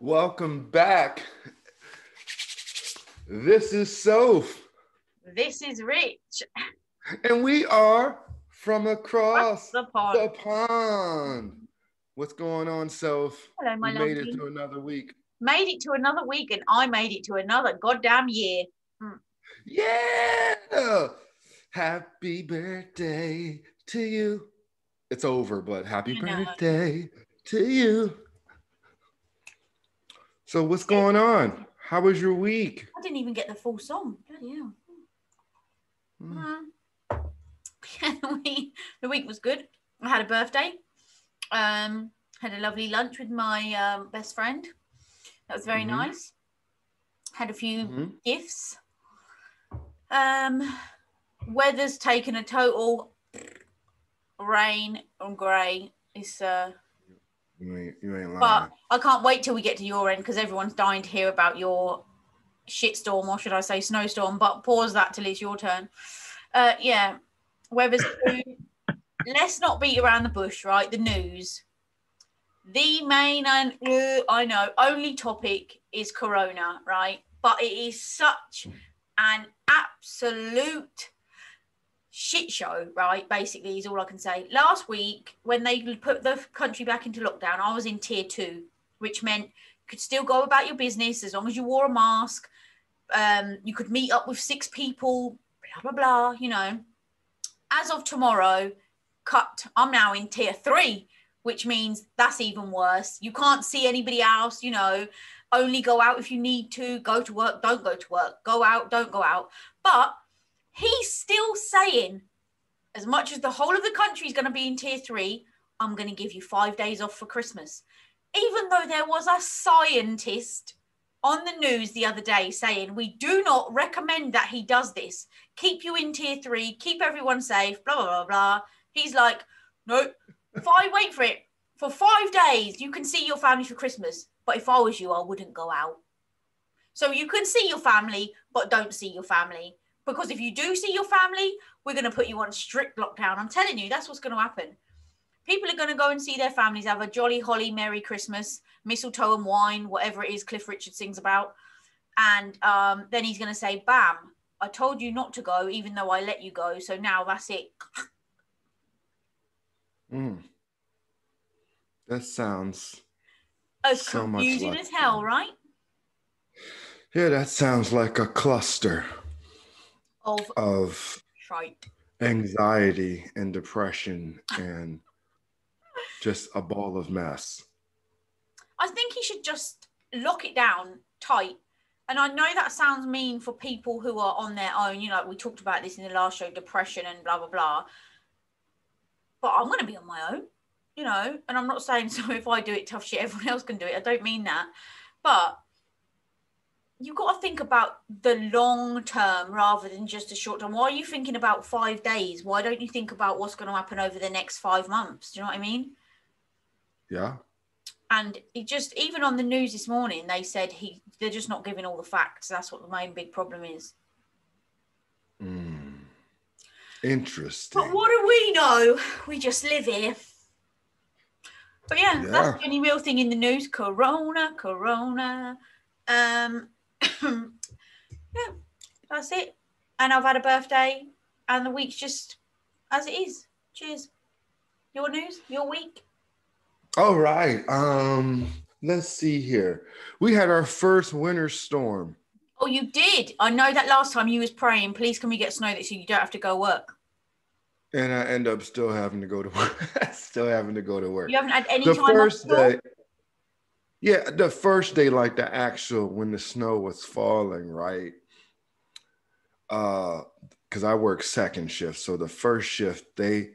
Welcome back. This is Soph, This is Rich. and we are from across the pond. the pond. What's going on, Soph? Hello, my we made it to another week. Made it to another week, and I made it to another goddamn year. Hmm. Yeah! Happy birthday to you. It's over, but happy birthday to you. So, what's going on? How was your week? I didn't even get the full song. Bloody hell. Hmm. Um, yeah, the week, the week was good. I had a birthday. Um, had a lovely lunch with my um, best friend. That was very Mhm. nice. Had a few Mhm. gifts. Um, weather's taken a total rain and grey. It's uh, You ain't, you ain't lying. but I can't wait till we get to your end because everyone's dying to hear about your shitstorm, or should I say snowstorm? But pause that till it's your turn. Uh, yeah, too. Let's not beat around the bush, right? The news. The main and uh, I know only topic is Corona, right? But it is such an absolute shit show, right? Basically, is all I can say. Last week, when they put the country back into lockdown, I was in tier two, which meant you could still go about your business as long as you wore a mask. Um, you could meet up with six people, blah blah blah. You know. As of tomorrow, cut. I'm now in tier three, which means that's even worse. You can't see anybody else. You know. Only go out if you need to. Go to work. Don't go to work. Go out. Don't go out. But he's still saying, as much as the whole of the country is going to be in tier three, I'm going to give you five days off for Christmas. Even though there was a scientist on the news the other day saying, we do not recommend that he does this. Keep you in tier three, keep everyone safe, blah, blah, blah, blah. He's like, no, five, wait for it. For five days, you can see your family for Christmas. But if I was you, I wouldn't go out. So you can see your family, but don't see your family. Because if you do see your family, we're going to put you on strict lockdown. I'm telling you, that's what's going to happen. People are going to go and see their families, have a jolly, holly, merry Christmas, mistletoe and wine, whatever it is Cliff Richard sings about. And um, then he's going to say, bam, I told you not to go, even though I let you go. So now that's it. Mm. That sounds, As So much like as hell, right? yeah, that sounds like a cluster Of of anxiety and depression and just a ball of mess. I think he should just lock it down tight. And I know that sounds mean for people who are on their own. You know, we talked about this in the last show, depression and blah blah blah. But I'm going to be on my own, you know. And I'm not saying so if I do it, tough shit, everyone else can do it. I don't mean that. But you've got to think about the long term rather than just a short term. Why are you thinking about five days? Why don't you think about what's going to happen over the next five months? Do you know what I mean? Yeah. and it just even on the news this morning they said he they're just not giving all the facts that's what the main big problem is Mm. Interesting. but what do we know we just live here but yeah, Yeah. that's the only real thing in the news corona corona um yeah that's it and i've had a birthday and the week's just as it is cheers your news your week All right. Um, let's see here. We had our first winter storm. Oh, you did. I know that last time you was praying, please can we get snow that so you don't have to go work. And I end up still having to go to work. still having to go to work. You haven't had any the time first off at day. Yeah, the first day, like the actual when the snow was falling, right? Uh, because I work second shift, so the first shift they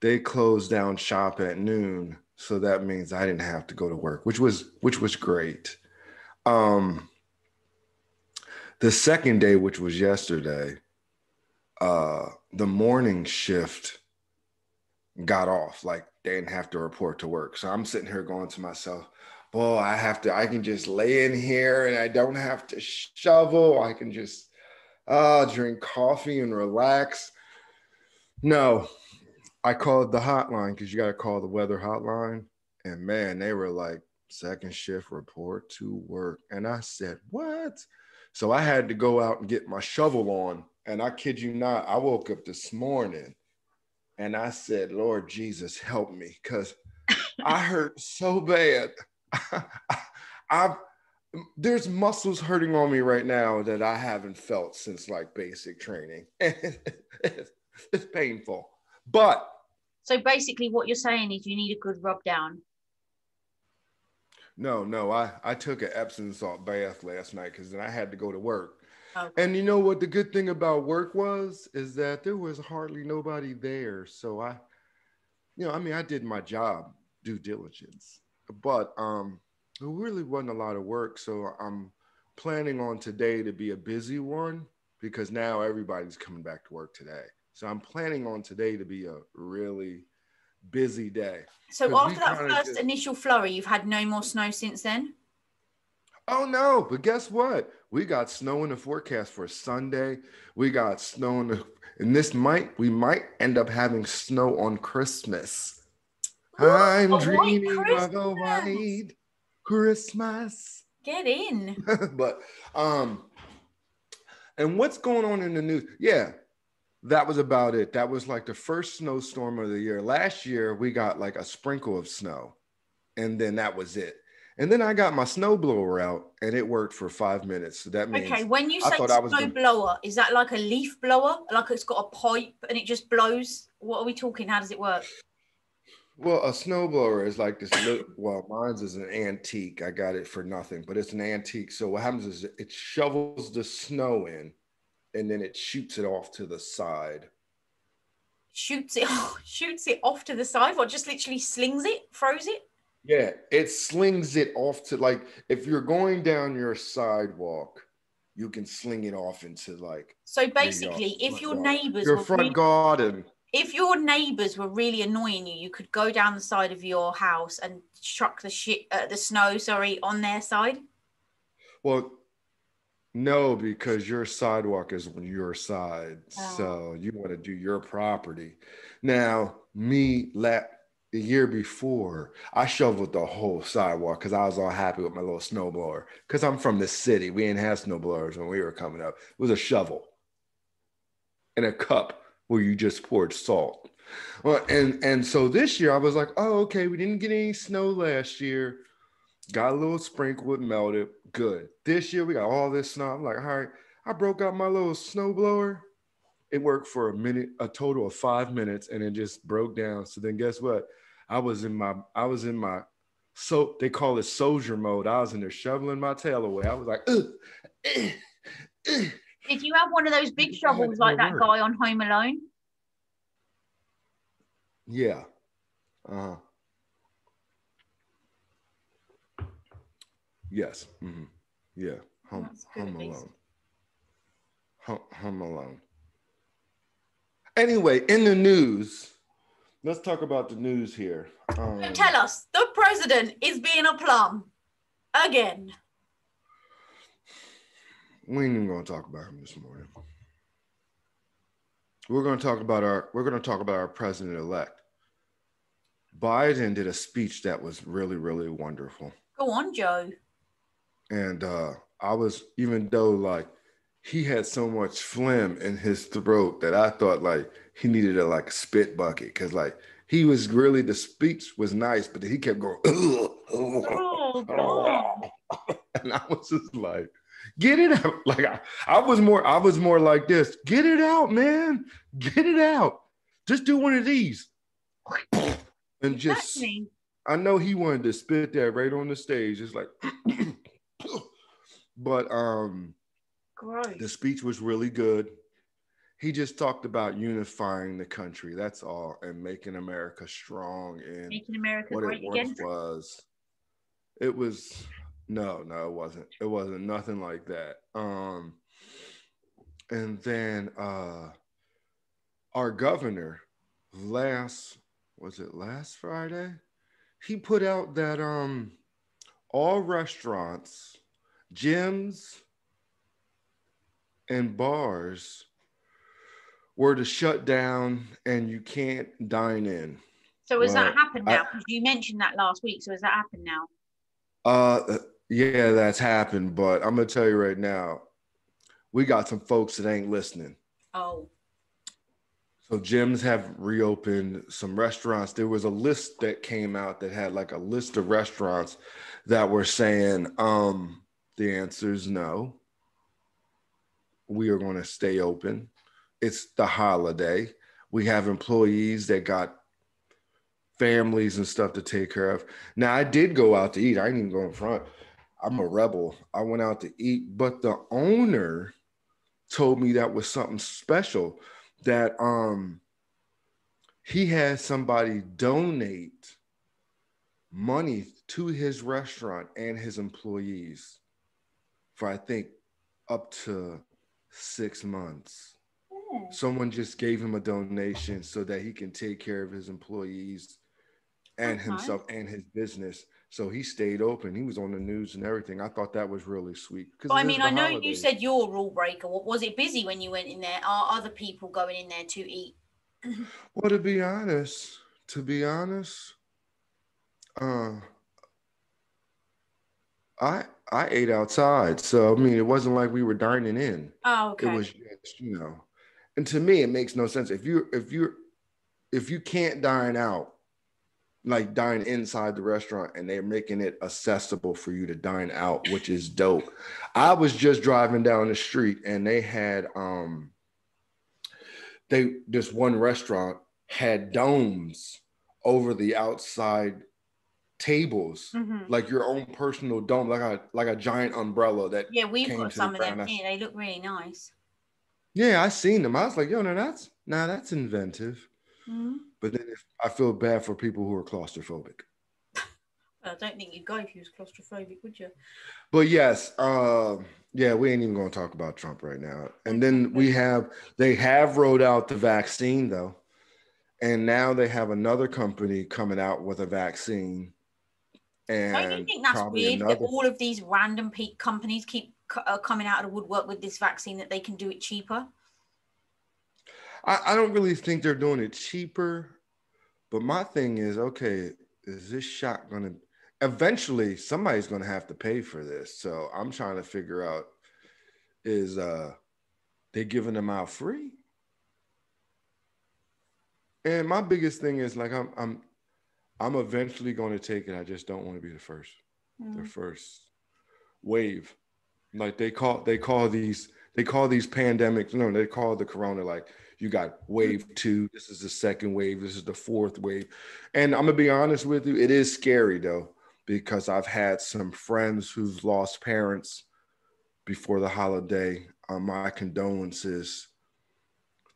they closed down shop at noon, so that means I didn't have to go to work, which was which was great. Um, the second day, which was yesterday, uh, the morning shift got off. Like they didn't have to report to work. So I'm sitting here going to myself, boy, I have to, I can just lay in here and I don't have to shovel. I can just uh, drink coffee and relax. No, I called the hotline because you got to call the weather hotline. And man, they were like second shift report to work. And I said, What? So I had to go out and get my shovel on. And I kid you not, I woke up this morning and I said, Lord Jesus, help me. Because I hurt so bad. I've there's muscles hurting on me right now that I haven't felt since like basic training. it's, it's painful. But so basically what you're saying is you need a good rub down. No, no, I, I took an Epsom salt bath last night because then I had to go to work. Okay. And you know what the good thing about work was is that there was hardly nobody there. So I, you know, I mean, I did my job, due diligence, but um, it really wasn't a lot of work. So I'm planning on today to be a busy one because now everybody's coming back to work today. So I'm planning on today to be a really busy day. So after that first just... initial flurry, you've had no more snow since then? Oh no, but guess what? We got snow in the forecast for Sunday. We got snow in the and this might we might end up having snow on Christmas. I'm dreaming of a white Christmas. Get in. but um and what's going on in the news? Yeah, that was about it. That was like the first snowstorm of the year. Last year we got like a sprinkle of snow, and then that was it. And then I got my snowblower out, and it worked for five minutes. So that means okay. When you say snowblower, gonna... is that like a leaf blower? Like it's got a pipe and it just blows? What are we talking? How does it work? Well, a snowblower is like this. Little, well, mine's is an antique. I got it for nothing, but it's an antique. So what happens is it shovels the snow in, and then it shoots it off to the side. Shoots it, shoots it off to the side, or just literally slings it, throws it. Yeah, it slings it off to like if you're going down your sidewalk, you can sling it off into like. So basically, if your neighbors your front really, garden if your neighbors were really annoying you, you could go down the side of your house and chuck the shit, uh, the snow, sorry, on their side. Well, no, because your sidewalk is on your side, oh. so you want to do your property. Now, me, la- the year before, I shoveled the whole sidewalk because I was all happy with my little snowblower. Because I'm from the city, we didn't have snowblowers when we were coming up. It was a shovel and a cup where you just poured salt. Well, and and so this year I was like, oh, okay, we didn't get any snow last year. Got a little sprinkle, it melted. Good. This year we got all this snow. I'm like, all right, I broke out my little snow blower. It worked for a minute, a total of five minutes, and it just broke down. So then guess what? I was in my, I was in my so they call it soldier mode. I was in there shoveling my tail away. I was like, ugh, ugh, ugh. Did you have one of those big shovels like that guy on Home Alone? Yeah. Uh-huh. Yes. Mm-hmm. Yeah. Home, home Alone. Home, home Alone. Anyway, in the news, let's talk about the news here. Um, Tell us, the president is being a plum again we ain't even gonna talk about him this morning. We're gonna talk about our we're gonna talk about our president elect. Biden did a speech that was really, really wonderful. Go on, Joe. And uh I was even though like he had so much phlegm in his throat that I thought like he needed a like spit bucket because like he was really the speech was nice, but he kept going, oh, and I was just like, Get it out. Like I, I was more, I was more like this. Get it out, man. Get it out. Just do one of these. And just I know he wanted to spit that right on the stage. It's like but um Gross. the speech was really good. He just talked about unifying the country. That's all, and making America strong and making America what great it again. Was it was no, no, it wasn't. It wasn't nothing like that. Um, and then uh, our governor last was it last Friday? He put out that um all restaurants, gyms, and bars were to shut down and you can't dine in. So has that happened now? Because you mentioned that last week. So has that happened now? Uh, yeah, that's happened, but I'm gonna tell you right now, we got some folks that ain't listening. Oh. So gyms have reopened some restaurants. There was a list that came out that had like a list of restaurants that were saying um the answer is no. We are going to stay open. It's the holiday. We have employees that got families and stuff to take care of. Now I did go out to eat. I didn't even go in front. I'm a rebel. I went out to eat, but the owner told me that was something special that um he had somebody donate money to his restaurant and his employees for I think up to six months. Hmm. Someone just gave him a donation so that he can take care of his employees and himself and his business. So he stayed open. He was on the news and everything. I thought that was really sweet. But I mean, I know you said you're a rule breaker. Wa- Was it busy when you went in there? Are other people going in there to eat? Well, to be honest, to be honest, uh, I I ate outside, so I mean, it wasn't like we were dining in. Oh, okay. It was just, you know, and to me, it makes no sense if you if you if you can't dine out, like dine inside the restaurant, and they're making it accessible for you to dine out, which is dope. I was just driving down the street, and they had um, they this one restaurant had domes over the outside tables, Mhm. like your own personal dome, like a like a giant umbrella that Yeah, we've got to the some of them here. They look really nice. Yeah, I seen them. I was like, yo, no, that's nah, that's inventive. Mhm. But then if, I feel bad for people who are claustrophobic. I don't think you'd go if you was claustrophobic, would you? But yes, um, yeah, we ain't even gonna talk about Trump right now. And then we have they have rolled out the vaccine though, and now they have another company coming out with a vaccine. And Don't you think that's weird that all of these random peak companies keep uh, coming out of the woodwork with this vaccine that they can do it cheaper? I, I don't really think they're doing it cheaper, but my thing is, okay, is this shot gonna eventually somebody's gonna have to pay for this? So I'm trying to figure out is uh they giving them out free? And my biggest thing is like I'm I'm I'm eventually going to take it. I just don't want to be the first the Mm. first wave. Like they call they call these they call these pandemics. No, they call the corona like you got wave two. This is the second wave. This is the fourth wave. And I'm gonna be honest with you, it is scary though because I've had some friends who've lost parents before the holiday. Um, my condolences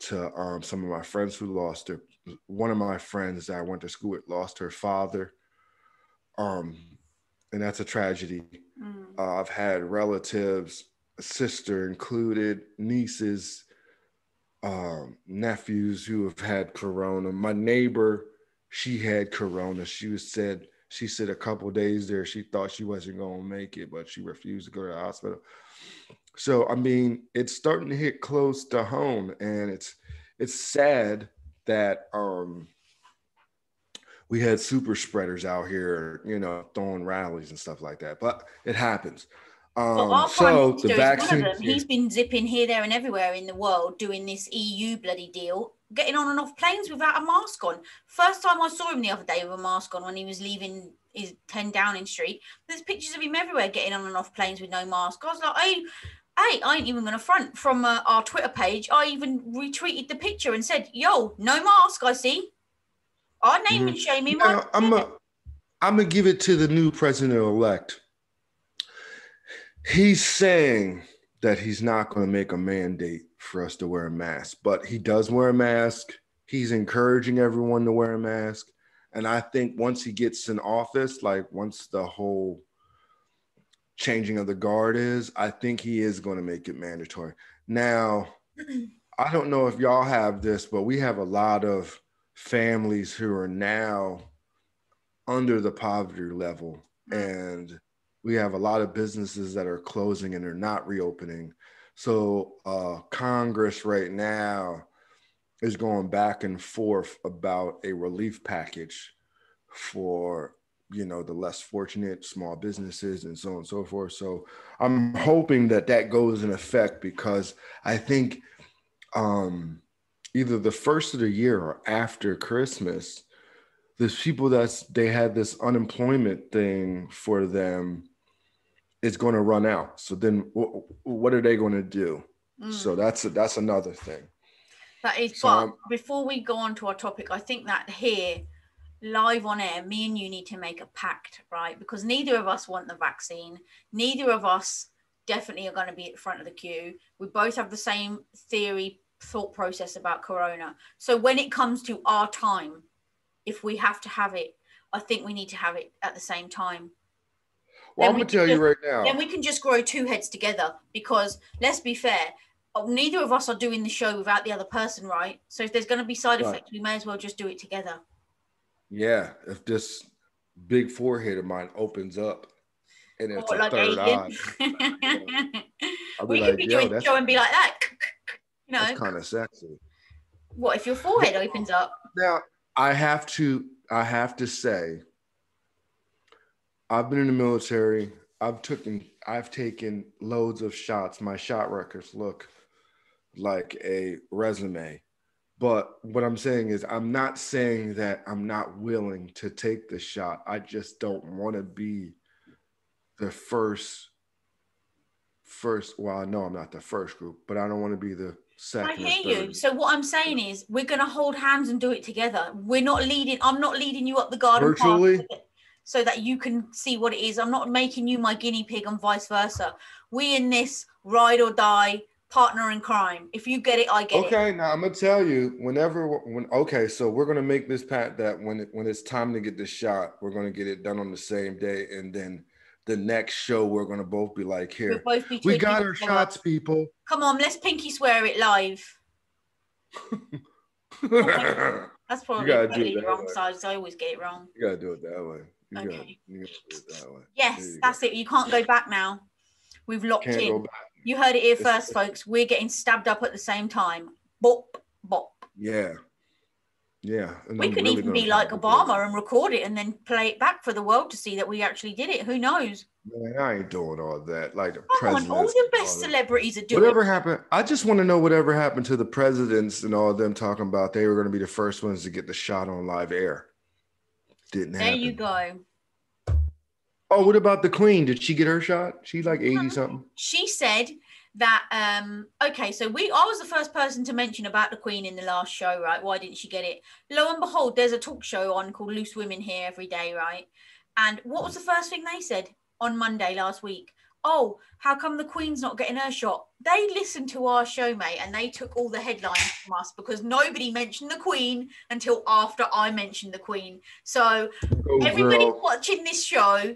to um, some of my friends who lost their. One of my friends that I went to school with lost her father. Um, and that's a tragedy. Mm. Uh, I've had relatives, sister included, nieces, um, nephews who have had corona. My neighbor, she had corona. She was said she said a couple days there she thought she wasn't going to make it, but she refused to go to the hospital. So I mean, it's starting to hit close to home, and it's it's sad that um we had super spreaders out here, you know, throwing rallies and stuff like that. But it happens. Um, Well, so the vaccine. them. He's been zipping here, there, and everywhere in the world doing this EU bloody deal, getting on and off planes without a mask on. First time I saw him the other day with a mask on when he was leaving his 10 Downing Street. There's pictures of him everywhere getting on and off planes with no mask. I was like, hey, hey, I ain't even going to front from uh, our Twitter page. I even retweeted the picture and said, yo, no mask, I see. I name and shame him. Now, I'm I'm gonna give it to the new president elect. He's saying that he's not going to make a mandate for us to wear a mask, but he does wear a mask. He's encouraging everyone to wear a mask, and I think once he gets in office, like once the whole changing of the guard is, I think he is going to make it mandatory. Now, I don't know if y'all have this, but we have a lot of families who are now under the poverty level and we have a lot of businesses that are closing and they're not reopening. So uh, congress right now is going back and forth about a relief package for you know the less fortunate small businesses and so on and so forth. So i'm hoping that that goes in effect because i think um either the first of the year or after christmas there's people that's they had this unemployment thing for them is going to run out so then w- what are they going to do mm. so that's a, that's another thing that is so, but um, before we go on to our topic i think that here live on air, me and you need to make a pact, right? Because neither of us want the vaccine. Neither of us definitely are going to be at the front of the queue. We both have the same theory, thought process about corona. So when it comes to our time, if we have to have it, I think we need to have it at the same time. Well, then I'm gonna tell just, you right now. Then we can just grow two heads together because let's be fair, oh, neither of us are doing the show without the other person, right? So if there's going to be side effects, right. we may as well just do it together. Yeah, if this big forehead of mine opens up and it's oh, a like third eye, we like, could be doing the show and be like that. You know, kind of sexy. What if your forehead opens up? Now I have to. I have to say, I've been in the military. I've taken. I've taken loads of shots. My shot records look like a resume. But what I'm saying is, I'm not saying that I'm not willing to take the shot. I just don't want to be the first. First, well, I know I'm not the first group, but I don't want to be the. I hear you. So what I'm saying is, we're going to hold hands and do it together. We're not leading. I'm not leading you up the garden virtually. Path so that you can see what it is. I'm not making you my guinea pig and vice versa. We in this ride or die partner in crime. If you get it, I get okay, it. Okay, now I'm gonna tell you. Whenever when okay, so we're gonna make this pat that when it when it's time to get the shot, we're gonna get it done on the same day, and then the next show we're gonna both be like, here, we'll be we got our shots, up. people. Come on, let's pinky swear it live. That's probably the wrong way. side. I always get it wrong. You gotta do it that way. You okay. Gotta, you gotta do it that way. Yes, that's go. it. You can't go back now. We've locked Can't in. You heard it here first, folks. We're getting stabbed up at the same time. Bop, bop. Yeah. Yeah. And we could really even be like Obama and record it and then play it back for the world to see that we actually did it. Who knows? Man, I ain't doing all that. Like the on, all the best celebrities are doing. Whatever happened, I just want to know whatever happened to the presidents and all of them talking about they were going to be the first ones to get the shot on live air. Didn't there happen. There you go. Oh, what about the queen? Did she get her shot? She's like 80 something. She said that um okay, so we I was the first person to mention about the queen in the last show, right? Why didn't she get it? Lo and behold, there's a talk show on called Loose Women here every day, right? And what was the first thing they said on Monday last week? Oh, how come the Queen's not getting her shot? They listened to our show, mate, and they took all the headlines from us because nobody mentioned the Queen until after I mentioned the Queen. So oh, everybody girl. watching this show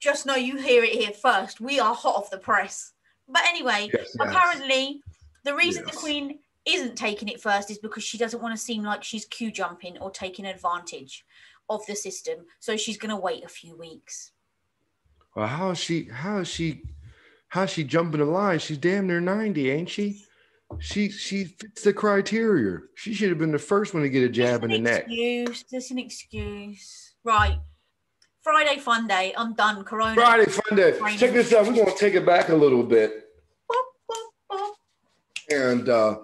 just know you hear it here first. We are hot off the press. But anyway, yes, apparently yes. the reason yes. the Queen isn't taking it first is because she doesn't want to seem like she's queue jumping or taking advantage of the system. So she's going to wait a few weeks. Well, how is she? How is she? How is she jumping the line? She's damn near ninety, ain't she? She she fits the criteria. She should have been the first one to get a jab in the neck. excuse. Just an excuse, right? Friday fun day. I'm done. Corona. Friday fun day. Check this out. We're gonna take it back a little bit. And uh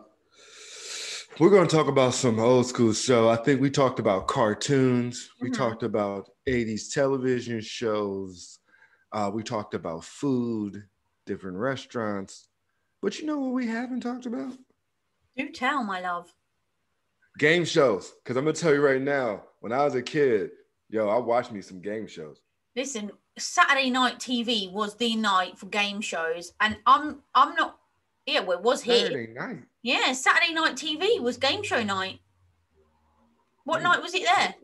we're going to talk about some old school show. I think we talked about cartoons. We mm-hmm. talked about 80s television shows. Uh, we talked about food, different restaurants. But you know what we haven't talked about? Do tell, my love. Game shows. Because I'm going to tell you right now, when I was a kid, Yo, I watched me some game shows. Listen, Saturday night TV was the night for game shows, and I'm I'm not. Yeah, well, it was here. Saturday night. Yeah, Saturday night TV was game show night. What mm. night was it there?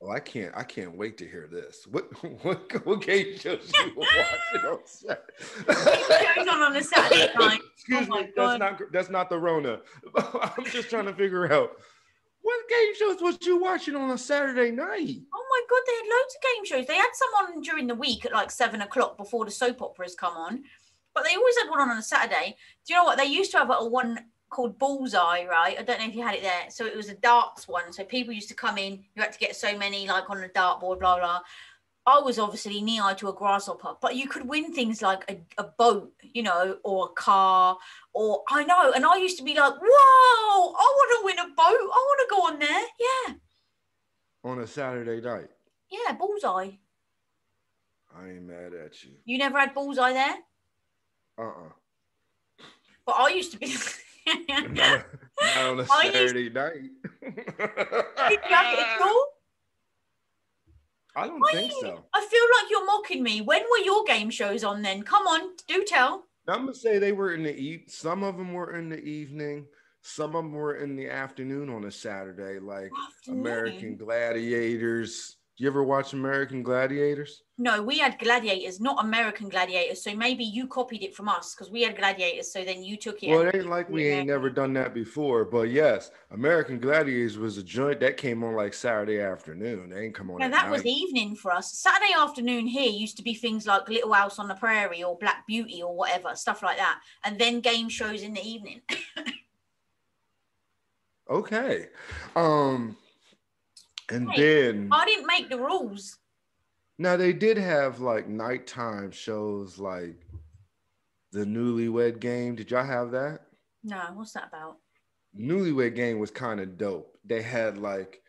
Oh, I can't! I can't wait to hear this. What what, what game shows you watching on Saturday? on on a Saturday night. Excuse oh me, that's not that's not the Rona. I'm just trying to figure out what game shows was you watching on a Saturday night? Oh my god, they had loads of game shows. They had some on during the week at like seven o'clock before the soap operas come on, but they always had one on on a Saturday. Do you know what they used to have a one called Bullseye, right? I don't know if you had it there. So it was a darts one. So people used to come in. You had to get so many like on the dartboard, blah blah. I was obviously knee high to a grasshopper, but you could win things like a, a boat, you know, or a car, or I know. And I used to be like, whoa, I want to win a boat. I want to go on there. Yeah. On a Saturday night. Yeah, bullseye. I ain't mad at you. You never had bullseye there? Uh uh But I used to be. not, on a I used- Saturday night. Did you have it at all? I don't think you- so. I feel like you're mocking me. When were your game shows on then? Come on, do tell. I'm gonna say they were in the e. Some of them were in the evening. Some of them were in the afternoon on a Saturday, like American Gladiators. You ever watch American Gladiators? No, we had gladiators, not American gladiators. So maybe you copied it from us because we had gladiators. So then you took it. Well, it ain't like we ain't never done that before. But yes, American Gladiators was a joint that came on like Saturday afternoon. They ain't come on. No, at that was night. evening for us. Saturday afternoon here used to be things like Little House on the Prairie or Black Beauty or whatever, stuff like that. And then game shows in the evening. Okay. Um and then I didn't make the rules. now they did have like nighttime shows like the newlywed game. Did y'all have that? No, what's that about? Newlywed game was kind of dope. They had like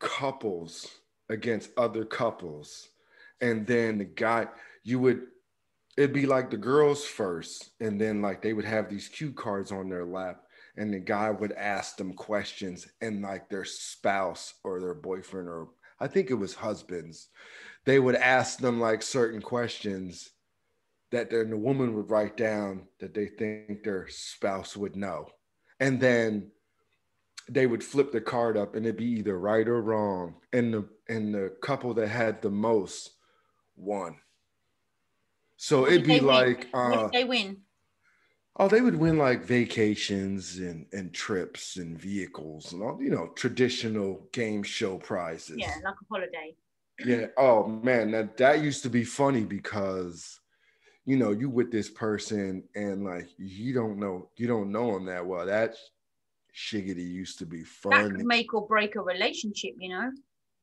couples against other couples. And then the guy, you would it'd be like the girls first, and then like they would have these cue cards on their lap, and the guy would ask them questions, and like their spouse or their boyfriend, or I think it was husbands, they would ask them like certain questions that then the woman would write down that they think their spouse would know. And then they would flip the card up and it'd be either right or wrong. And the and the couple that had the most won. So it'd be like uh they win? Oh they would win like vacations and and trips and vehicles and all you know traditional game show prizes. Yeah, like a holiday. Yeah. Oh man, that that used to be funny because you know you with this person and like you don't know you don't know them that well. That shiggity used to be That fun. could make or break a relationship, you know?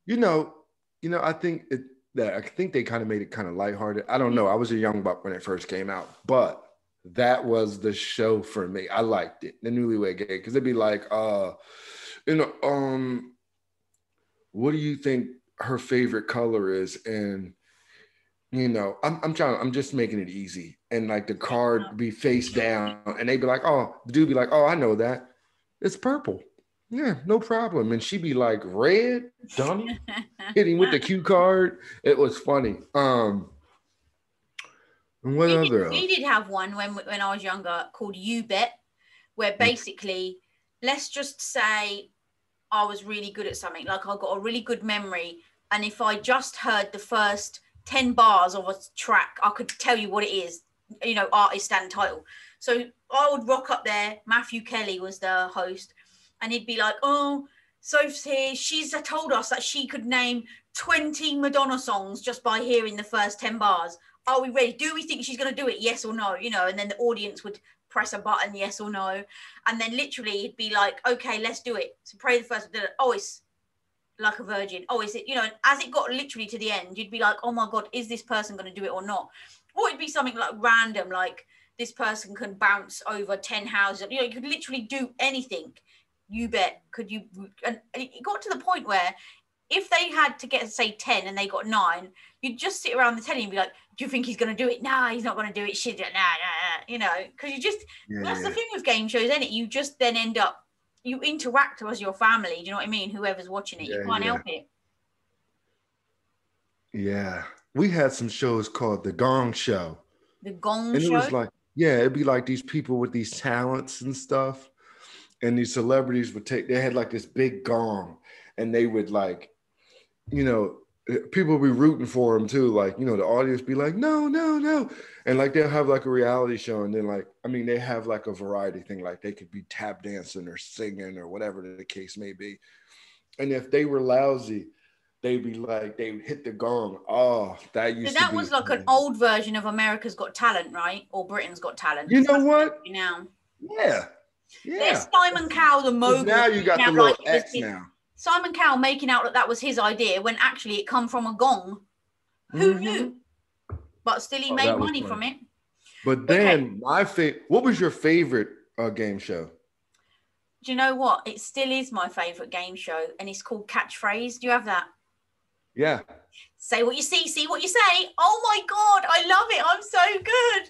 you know, you know. I think it that I think they kind of made it kind of lighthearted. I don't know. Mm. I was a young buck when it first came out, but that was the show for me. I liked it, the Newlywed Game, because it'd be like, uh, you know, um, what do you think her favorite color is? And you know, I'm I'm trying, I'm just making it easy, and like the card be face down, and they'd be like, oh, the dude be like, oh, I know that, it's purple. Yeah, no problem. And she'd be like, red, dummy hitting with the cue card. It was funny. Um, and what we, other? did, we did have one when when I was younger called You Bet, Mm. where basically, let's just say I was really good at something, like I got a really good memory, and if I just heard the first ten bars of a track, I could tell you what it is, you know, artist and title. So I would rock up there. Matthew Kelly was the host, and he'd be like, "Oh, Soph's here. She's told us that she could name 20 Madonna songs just by hearing the first 10 bars. Are we ready? Do we think she's going to do it? Yes or no? You know, and then the audience would press a button, yes or no. And then literally it'd be like, okay, let's do it. So pray the first. Oh, it's like a virgin. Oh, is it, you know, as it got literally to the end, you'd be like, oh my God, is this person going to do it or not? Or it'd be something like random, like this person can bounce over 10 houses. You know, you could literally do anything. You bet. Could you? And it got to the point where if they had to get, say, 10 and they got nine, you'd just sit around the telly and be like, do you think he's going to do it? Nah, he's not going to do it. Shit, nah, nah, nah. You know, because you just, Yeah, that's yeah. the thing with game shows, isn't it? You just then end up, you interact as your family. Do you know what I mean? Whoever's watching it, you can't yeah. help it. Yeah. We had some shows called The Gong Show. The Gong And it was like, yeah, it'd be like these people with these talents and stuff. And these celebrities would take, they had like this big gong and they would like, you know, eh, people would be rooting for them too. Like, you know, the audience be like, no, no, no. And like they'll have like a reality show. And then like, I mean, they have like a variety thing. Like they could be tap dancing or singing or whatever the case may be. And if they were lousy, they'd be like, they would hit the gong. Oh, that used so that was like an old version of America's Got Talent, right? Or Britain's Got Talent. You know what? You know, Yeah. Yeah. there's Simon Cowell, the mogul. now you got the little like it was X now. Simon Cowell making out that that was his idea when actually it come from a gong. Who Mhm. knew? But still, he Oh, made money from it. But then my favorite. What was your favorite uh, game show? Do you know what? It still is my favorite game show, and it's called Catchphrase. Do you have that? Yeah, Say what you see, see what you say. Oh my god, I love it. I'm so good.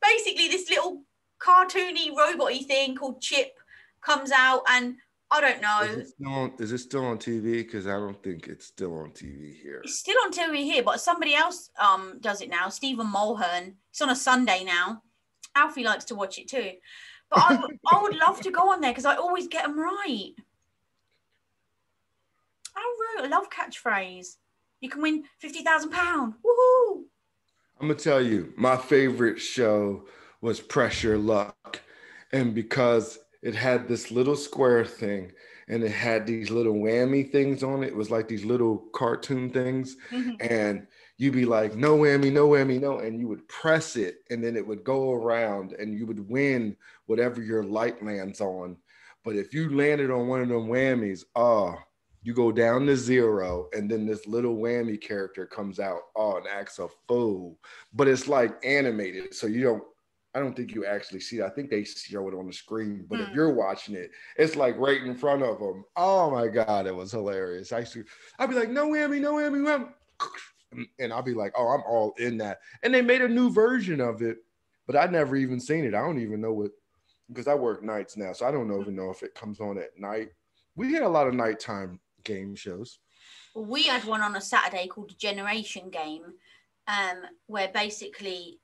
Basically, this little cartoony robot thing called Chip comes out, and I don't know. is it still on, is it still on TV? Because I don't think it's still on TV here. It's still on TV here, but somebody else um does it now. Stephen Mulhern. It's on a Sunday now. Alfie likes to watch it too. But I, w- I would love to go on there because I always get them right. I really love catchphrase. You can win fifty thousand pound. Woohoo! I'm gonna tell you, my favorite show was Press Your Luck, and because it had this little square thing, and it had these little whammy things on it. It was like these little cartoon things, mm-hmm. and you'd be like, no whammy, no whammy, no, and you would press it, and then it would go around, and you would win whatever your light lands on. But if you landed on one of them whammies, oh, you go down to zero, and then this little whammy character comes out, oh, and acts a fool. But it's like animated, so you don't. I don't think you actually see it. I think they show it on the screen, but if Hmm. you're watching it, it's like right in front of them. Oh my god, it was hilarious. I used to, I'd be like, no whammy, no whammy, whammy. and I'll be like, oh, I'm all in that. And they made a new version of it, but I never even seen it. I don't even know what because I work nights now, so I don't even know if it comes on at night. We had a lot of nighttime game shows. we had one on a Saturday called Generation Game, um, where basically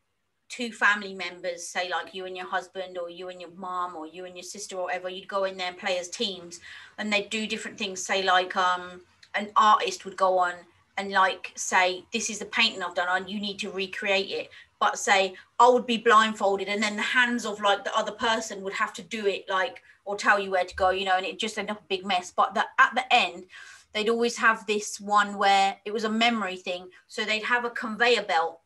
two family members, say like you and your husband, or you and your mom, or you and your sister, or whatever, you'd go in there and play as teams, and they'd do different things. Say like um, an artist would go on and like say, "This is the painting I've done, and you need to recreate it." But say I would be blindfolded, and then the hands of like the other person would have to do it, like or tell you where to go, you know, and it just ended up a big mess. But at the end, they'd always have this one where it was a memory thing. So they'd have a conveyor belt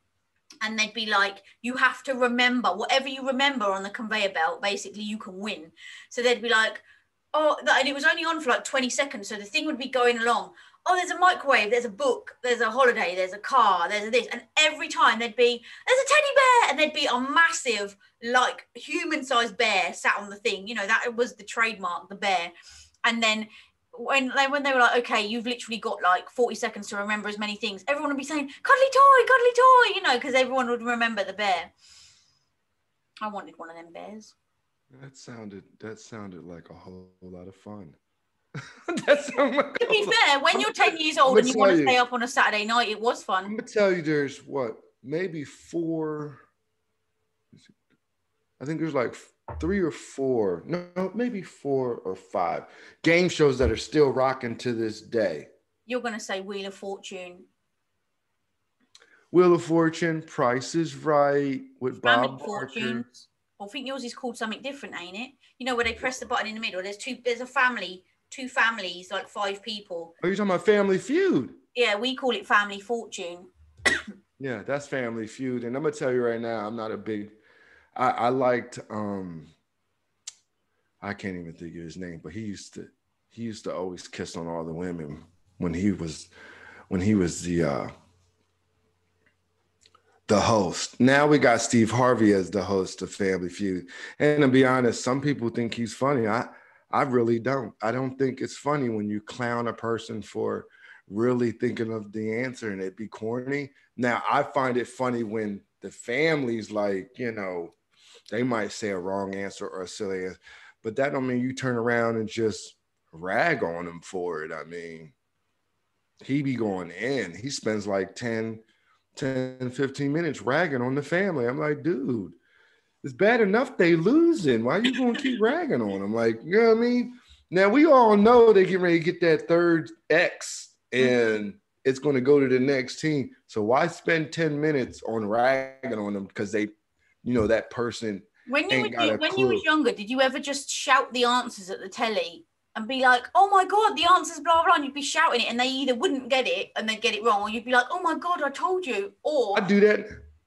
and they'd be like, you have to remember whatever you remember on the conveyor belt, basically, you can win. So they'd be like, oh, and it was only on for like 20 seconds. So the thing would be going along. Oh, there's a microwave, there's a book, there's a holiday, there's a car, there's a this. And every time there'd be, there's a teddy bear, and there'd be a massive, like human sized bear sat on the thing. You know, that was the trademark, the bear. And then when they when they were like, okay, you've literally got like 40 seconds to remember as many things, everyone would be saying, cuddly toy, cuddly toy, you know, because everyone would remember the bear. I wanted one of them bears. That sounded that sounded like a whole lot of fun. that sounded like To be fair, when you're 10 years old and you want to you. stay up on a Saturday night, it was fun. I'm gonna tell you, there's what maybe four. I think there's like three or four, no, maybe four or five game shows that are still rocking to this day. You're going to say Wheel of Fortune, Wheel of Fortune, Price is Right with Family Bob Barker. Fortunes. I think yours is called something different, ain't it? You know, where they press the button in the middle. There's two, there's a family, two families, like five people. Oh, are you talking about Family Feud? Yeah, we call it Family Fortune. Yeah, that's Family Feud. And I'm gonna tell you right now, I'm not a big. I, I liked. um I can't even think of his name, but he used to. He used to always kiss on all the women when he was, when he was the uh the host. Now we got Steve Harvey as the host of Family Feud. And to be honest, some people think he's funny. I I really don't. I don't think it's funny when you clown a person for really thinking of the answer and it be corny. Now I find it funny when the family's like, you know, they might say a wrong answer or a silly answer, but that don't mean you turn around and just rag on him for it. I mean, he be going in. He spends like 10, 10, 15 minutes ragging on the family. I'm like, dude, it's bad enough they losing. Why you gonna keep ragging on them? Like, you know what I mean? Now we all know they get ready to get that third X and it's gonna go to the next team. So why spend 10 minutes on ragging on them because they, you know, that person When you were, when you was younger, did you ever just shout the answers at the telly and be like, "Oh my god, the answers blah blah," and you'd be shouting it, and they either wouldn't get it and they'd get it wrong, or you'd be like, "Oh my god, I told you," or I do that.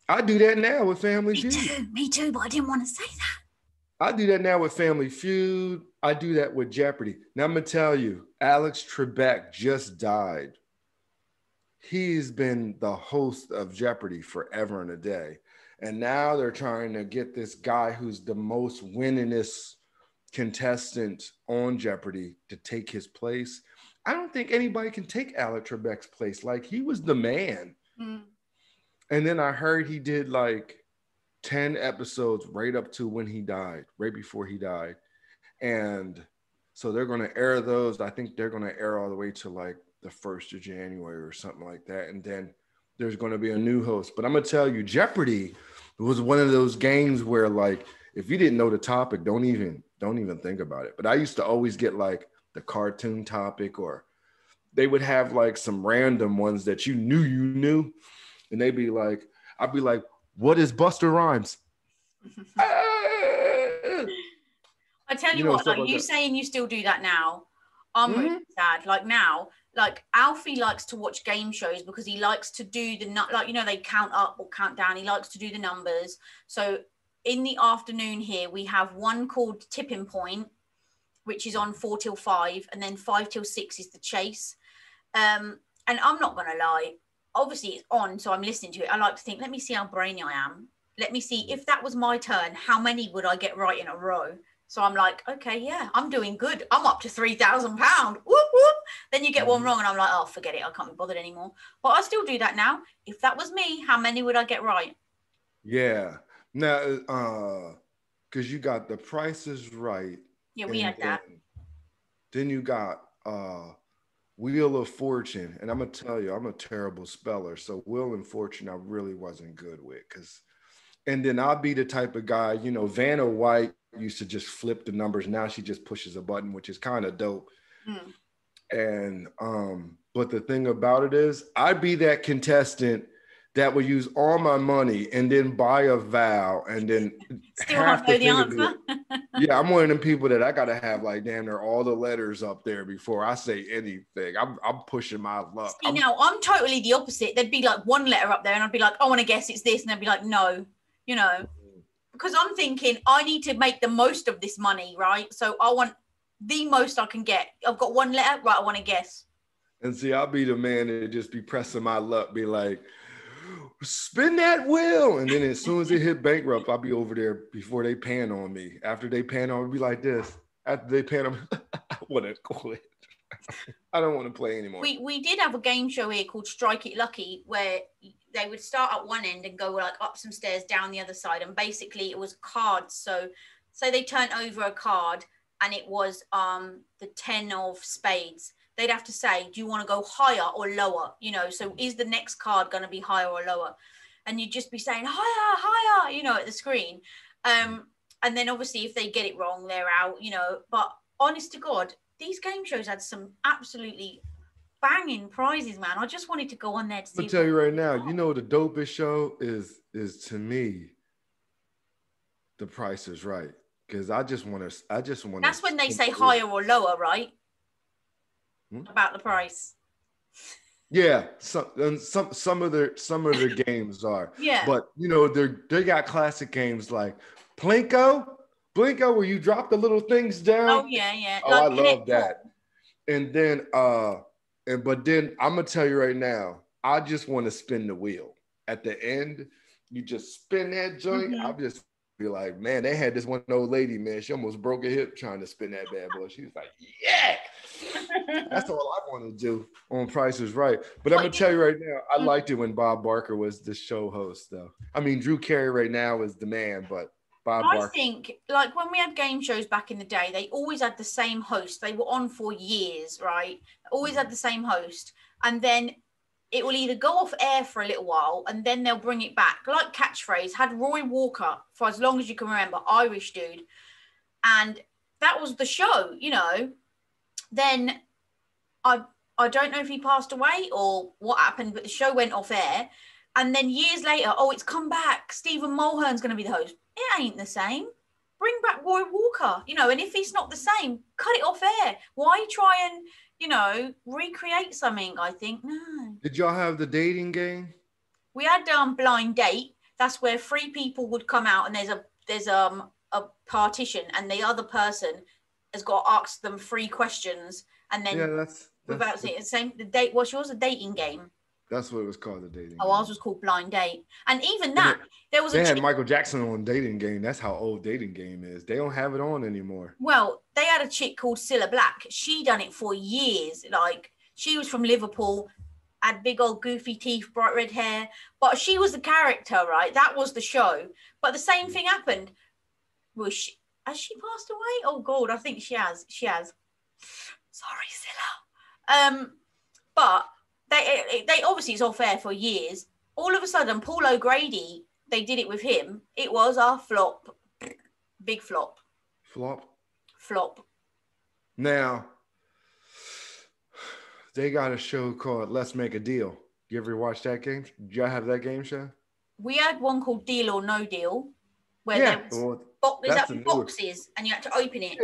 I do that now with Family me Feud. too, me too, but I didn't want to say that. I do that now with Family Feud. I do that with Jeopardy. Now I'm gonna tell you, Alex Trebek just died. he's been the host of Jeopardy forever and a day. And now they're trying to get this guy who's the most winningest contestant on Jeopardy to take his place. I don't think anybody can take Alex Trebek's place. Like he was the man. Mm. And then I heard he did like 10 episodes right up to when he died, right before he died. And so they're going to air those. I think they're going to air all the way to like the 1st of January or something like that. And then there's going to be a new host. But I'm going to tell you, Jeopardy was one of those games where like if you didn't know the topic, don't even don't even think about it. But I used to always get like the cartoon topic or they would have like some random ones that you knew you knew and they'd be like I'd be like what is Busta Rhymes? I tell you, you what, like, like you that. saying you still do that now, I'm mm-hmm. really sad. Like now, like Alfie likes to watch game shows because he likes to do the like you know they count up or count down. He likes to do the numbers. So in the afternoon here we have one called Tipping Point, which is on four till five, and then five till six is the chase. Um, and I'm not gonna lie, obviously it's on, so I'm listening to it. I like to think, let me see how brainy I am. Let me see if that was my turn, how many would I get right in a row? So I'm like, okay, yeah, I'm doing good. I'm up to three thousand pound. Whoop. Then you get one mm-hmm. and I'm like, oh, forget it. I can't be bothered anymore. But I still do that now. If that was me, how many would I get right? Yeah. Now, uh, because you got the prices right. Yeah, we had then, that. Then you got uh Wheel of Fortune, and I'm gonna tell you, I'm a terrible speller. So Wheel and Fortune, I really wasn't good with, because, and then I'll be the type of guy, you know, Vanna White used to just flip the numbers. Now she just pushes a button, which is kind of dope. Mm. And um, but the thing about it is, I'd be that contestant that would use all my money and then buy a vow and then still have to the answer. yeah, I'm one of them people that I gotta have like damn near all the letters up there before I say anything. I'm I'm pushing my luck. See, I'm, now I'm totally the opposite. There'd be like one letter up there, and I'd be like, I want to guess it's this, and they'd be like, no, you know, because I'm thinking I need to make the most of this money, right? So I want the most I can get. I've got one letter, right? I want to guess. And see, I'll be the man that just be pressing my luck, be like spin that wheel. And then as soon as it hit bankrupt, I'll be over there before they pan on me. After they pan on me, be like this. After they pan on me, I want to quit. I don't want to play anymore. We we did have a game show here called Strike It Lucky where they would start at one end and go like up some stairs down the other side. And basically it was cards. So so they turn over a card and it was um the 10 of spades they'd have to say, do you want to go higher or lower? You know, so is the next card going to be higher or lower? And you'd just be saying higher, higher, you know, at the screen. Um, and then obviously if they get it wrong, they're out, you know. But honest to God, these game shows had some absolutely banging prizes, man. I just wanted to go on there to see. I'll tell you right now, you know the dopest show is is to me. The Price is Right because I just want to. I just want. That's when they say higher or lower, right? hmm? about the price. Yeah, some and some some of their some of their games are. Yeah. But you know, they they got classic games like Plinko, Plinko, where you drop the little things down. Oh yeah, yeah. Oh, like, I love that. And then uh and but then I'm gonna tell you right now, I just want to spin the wheel. At the end, you just spin that joint. Mm-hmm. I'll just be like, man, they had this one old lady, man. She almost broke her hip trying to spin that bad boy. She was like, yeah. That's all I want to do on Price is Right. But I'm gonna tell you right now, I mm. liked it when Bob Barker was the show host, though. I mean, Drew Carey right now is the man, but Bob I Barker. think like when we had game shows back in the day, they always had the same host. They were on for years, right? Always had the same host, and then it will either go off air for a little while and then they'll bring it back. Like catchphrase had Roy Walker for as long as you can remember, Irish dude, and that was the show, you know. Then I I don't know if he passed away or what happened, but the show went off air. And then years later, oh, it's come back. Stephen Mulhern's going to be the host. It ain't the same. Bring back Roy Walker, you know, and if he's not the same, cut it off air. Why try and, you know, recreate something? I think, no. Did y'all have the dating game? We had um blind date. That's where three people would come out and there's a there's um a partition and the other person has got to ask them three questions and then yeah, that's without saying the same the date what's yours a dating game That's what it was called, the dating. Oh, game. ours was called Blind Date, and even that there was They a had Michael Jackson on dating game. That's how old dating game is. They don't have it on anymore. well, they had a chick called Cilla Black. She done it for years. Like she was from Liverpool, had big old goofy teeth, bright red hair, but she was the character, right? That was the show. But the same thing happened. Was she? Has she passed away? Oh God, I think she has. She has. Sorry, Cilla. Um, but they they obviously it's off air for years. All of a sudden, Paul O'Grady, they did it with him. It was a flop, big flop, Flop. flop. Now, they got a show called Let's Make a Deal. You ever watch that game? Did y'all have that game show? We had one called Deal or No Deal, where yeah. there was Well, bo- there's that's up boxes and you had to open it.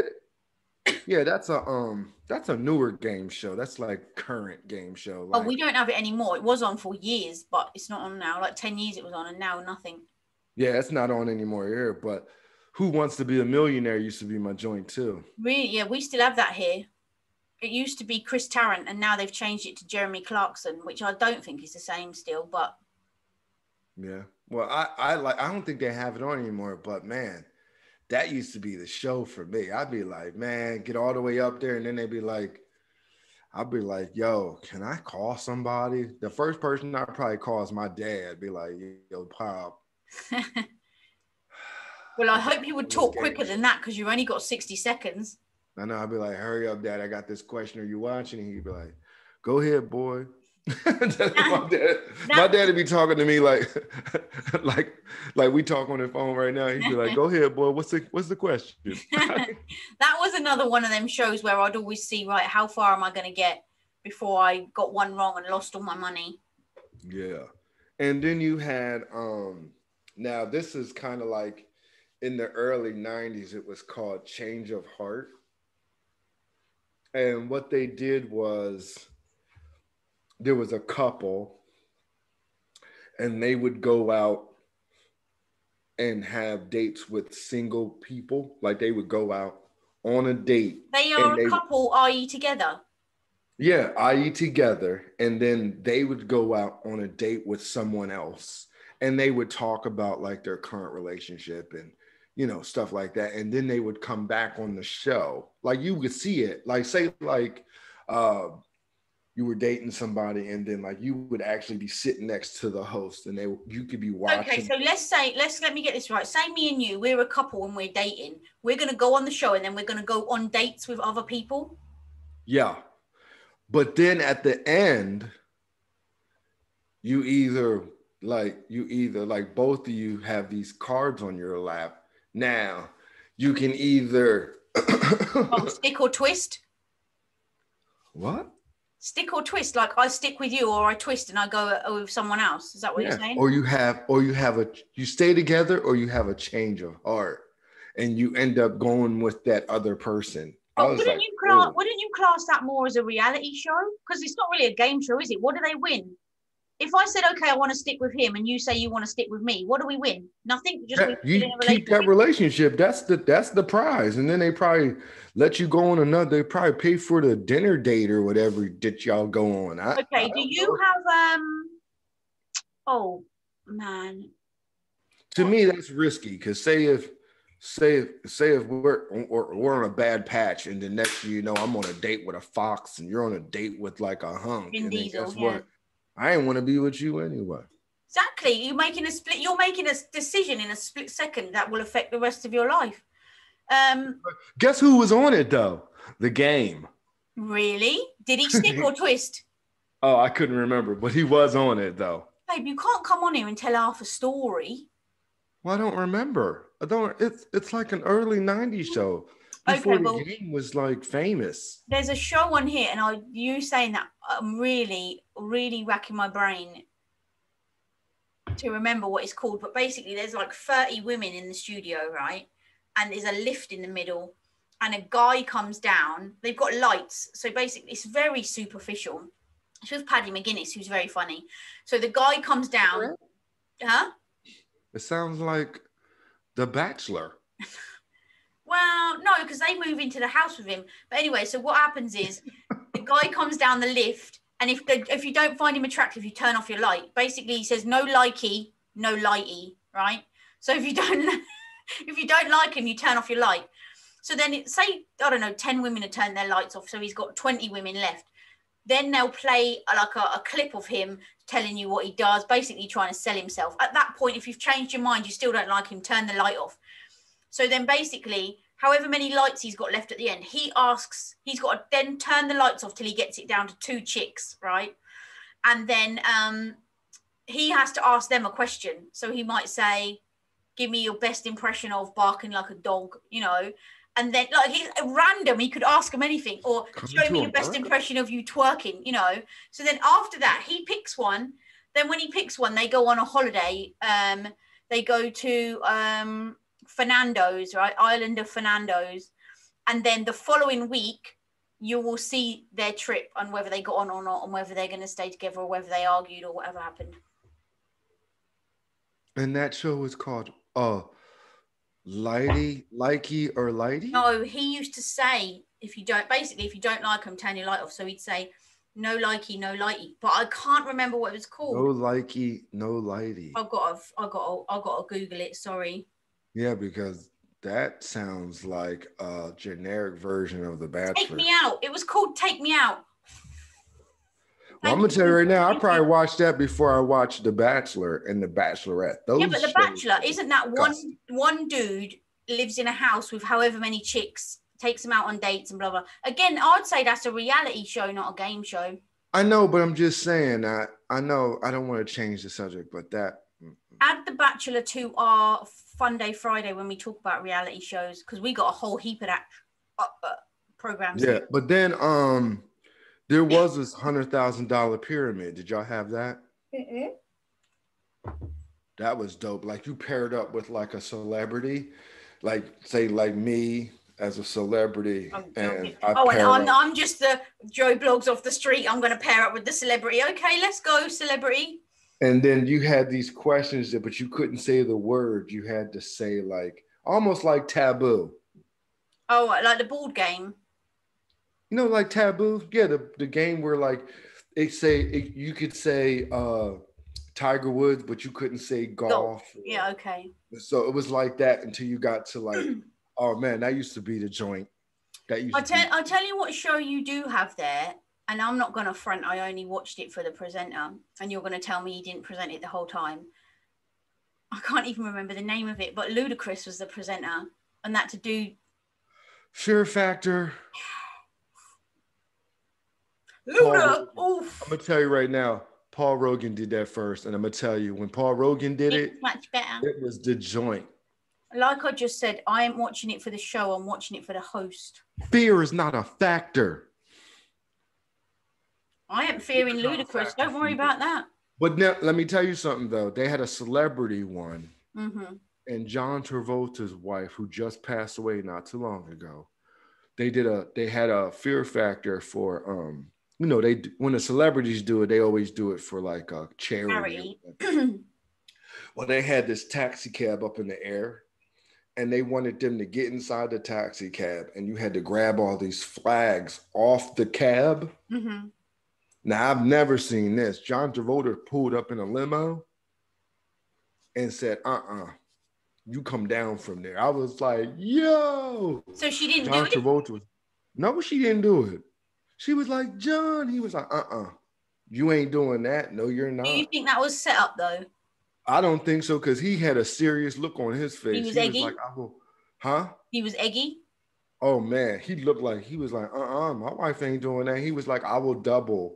Yeah, that's a um that's a newer game show. That's like current game show. Oh, we don't have it anymore. It was on for years, but it's not on now. Like ten years it was on, and now nothing. yeah, it's not on anymore here, but Who Wants to Be a Millionaire used to be my joint too. Really, yeah, we still have that here. It used to be Chris Tarrant, and now they've changed it to Jeremy Clarkson, which I don't think is the same still. But Yeah. Well, I, I like I don't think they have it on anymore, but man, that used to be the show for me. I'd be like, man, get all the way up there, and then they'd be like, I'd be like, yo, can I call somebody? The first person I'd probably call is my dad. Be like, yo, Pop. well, I hope you would talk quicker than that because you've only got sixty seconds. I know I'd be like, hurry up, dad. I got this question. Are you watching? And he'd be like, go ahead, boy. My dad. My dad would be talking to me like, like, like we talk on the phone right now. He'd be like, "Go ahead, boy. What's the what's the question?" that was another one of them shows where I'd always see, right, how far am I going to get before I got one wrong and lost all my money? Yeah. And then you had um now this is kind of like in the early 90s it was called Change of Heart. And what they did was there was a couple and they would go out and have dates with single people like they would go out on a date They are a couple, i.e., together. Yeah, i.e. together, and then they would go out on a date with someone else, and they would talk about like their current relationship and you know stuff like that, and then they would come back on the show. Like you would see it, like say like uh, you were dating somebody, and then like you would actually be sitting next to the host, and they you could be watching. Okay, so let's say, let's let me get this right. Say me and you, we're a couple and we're dating. We're going to go on the show and then we're going to go on dates with other people. Yeah. But then at the end, you either like you either like both of you have these cards on your lap. Now you can either Oh, stick or twist. what? Stick or twist. Like I stick with you or I twist and I go uh, with someone else. Is that what you're saying? Or you have or you have a you stay together or you have a change of heart and you end up going with that other person. But wouldn't like, you class "Ooh." wouldn't you class that more as a reality show? Because it's not really a game show, is it? What do they win? If I said, okay, I want to stick with him, and you say you want to stick with me, what do we win? Nothing. Just Yeah, you keep that relationship. relationship. That's the that's the prize. And then they probably let you go on another. They probably pay for the dinner date or whatever that y'all go on. I, I Okay. Do don't you know. have um? Oh man, To me, that's risky because say if say if say if we're or we're on a bad patch and the next you know I'm on a date with a fox and you're on a date with like a hunk. Vin and Diesel, guess yeah. what? I ain't want to be with you anyway. exactly. You're making a split. You're making a decision in a split second that will affect the rest of your life. Um, Guess who was on it though? The game. really? Did he stick or twist? Oh, I couldn't remember, but he was on it though. Babe, you can't come on here and tell half a story. Well, I don't remember. I don't. It's it's like an early '90s show before Okay, the well- game was like famous. there's a show on here, and I you saying that I'm really, really racking my brain to remember what it's called. But basically, there's like 30 women in the studio, right? And there's a lift in the middle, and a guy comes down. They've got lights, so basically, it's very superficial. It's with Paddy McGuinness, who's very funny. So the guy comes down, huh? It sounds like The Bachelor. Well, no, because they move into the house with him. But anyway, so what happens is the guy comes down the lift and if the, if you don't find him attractive, you turn off your light. Basically, he says no likey, no lighty, right? So if you don't if you don't like him, you turn off your light. So then it, say I don't know, ten women have turned their lights off, so he's got twenty women left. Then they'll play uh, like a, a clip of him telling you what he does, basically trying to sell himself. At that point, if you've changed your mind, you still don't like him, turn the light off. So then basically, however many lights he's got left at the end, he asks, he's got to then turn the lights off till he gets it down to two chicks, right? And then um, he has to ask them a question. So he might say, Give me your best impression of barking like a dog, you know. And then, like, he's random, he could ask him anything, or show me your best impression of you twerking, you know. So then after that, he picks one. Then when he picks one, they go on a holiday. Um, they go to um, Fernando's, right? Island of Fernando's. And then the following week, you will see their trip and whether they got on or not, and whether they're going to stay together or whether they argued or whatever happened. And that show was called uh Lighty, Likey or Lighty? No, he used to say if you don't basically if you don't like him, turn your light off. So he'd say no likey, no lighty. But I can't remember what it was called. No likey, no lighty. I've got to, I've got to, I've got to Google it. Sorry. Yeah, because that sounds like a generic version of The Bachelor. Take me out. It was called Take Me Out. Well, I'm gonna tell you right now, I probably watched that before I watched The Bachelor and The Bachelorette. Those yeah, but The Bachelor isn't that one one dude lives in a house with however many chicks, takes them out on dates and blah blah. Again, I'd say that's a reality show, not a game show. I know, but I'm just saying that I know I don't want to change the subject, but that add The Bachelor to our Fun Day Friday when we talk about reality shows because we got a whole heap of that uh, uh, programs. Yeah, but then um, there was this hundred thousand dollar pyramid. Did y'all have that? Mm-hmm. That was dope. Like you paired up with like a celebrity, like say like me as a celebrity, and I oh, and I'm, I'm just the Joe Bloggs off the street. I'm going to pair up with the celebrity. Okay, let's go, celebrity and then you had these questions that, but you couldn't say the word. You had to say like almost like taboo. Oh, like the board game. You know, like taboo. Yeah, the, the game where like it say it, you could say uh Tiger Woods, but you couldn't say golf. golf. Yeah, okay. So it was like that until you got to like, oh man, that used to be the joint. That used. I tell, be- I'll tell you what show you do have there and I'm not going to front, I only watched it for the presenter, and you're going to tell me he didn't present it the whole time. I can't even remember the name of it, but Ludacris was the presenter, and that to do. Fear Factor. Luda, I'm gonna tell you right now, Paul Rogan did that first, and I'm gonna tell you when Paul Rogan did it, much better. It was the joint. Like I just said, I am watching it for the show. I'm watching it for the host. Fear is not a factor. I am fearing Ludacris. Don't worry about that. But now, let me tell you something though. They had a celebrity one, mm-hmm. and John Travolta's wife, who just passed away not too long ago, they did a. They had a fear factor for um. You know, they when the celebrities do it, they always do it for like a charity. well, they had this taxi cab up in the air, and they wanted them to get inside the taxi cab, and you had to grab all these flags off the cab. Mm-hmm now I've never seen this. John Travolta pulled up in a limo and said, "Uh-uh, you come down from there." I was like, "Yo!" So she didn't John do Travolta was, no, she didn't do it. She was like, "John," he was like, "Uh-uh, you ain't doing that. No, you're not." Do you think that was set up though? I don't think so because he had a serious look on his face. He was he eggy. Was like, I will, huh? He was eggy. Oh man, he looked like he was like, uh-uh, my wife ain't doing that. He was like, I will double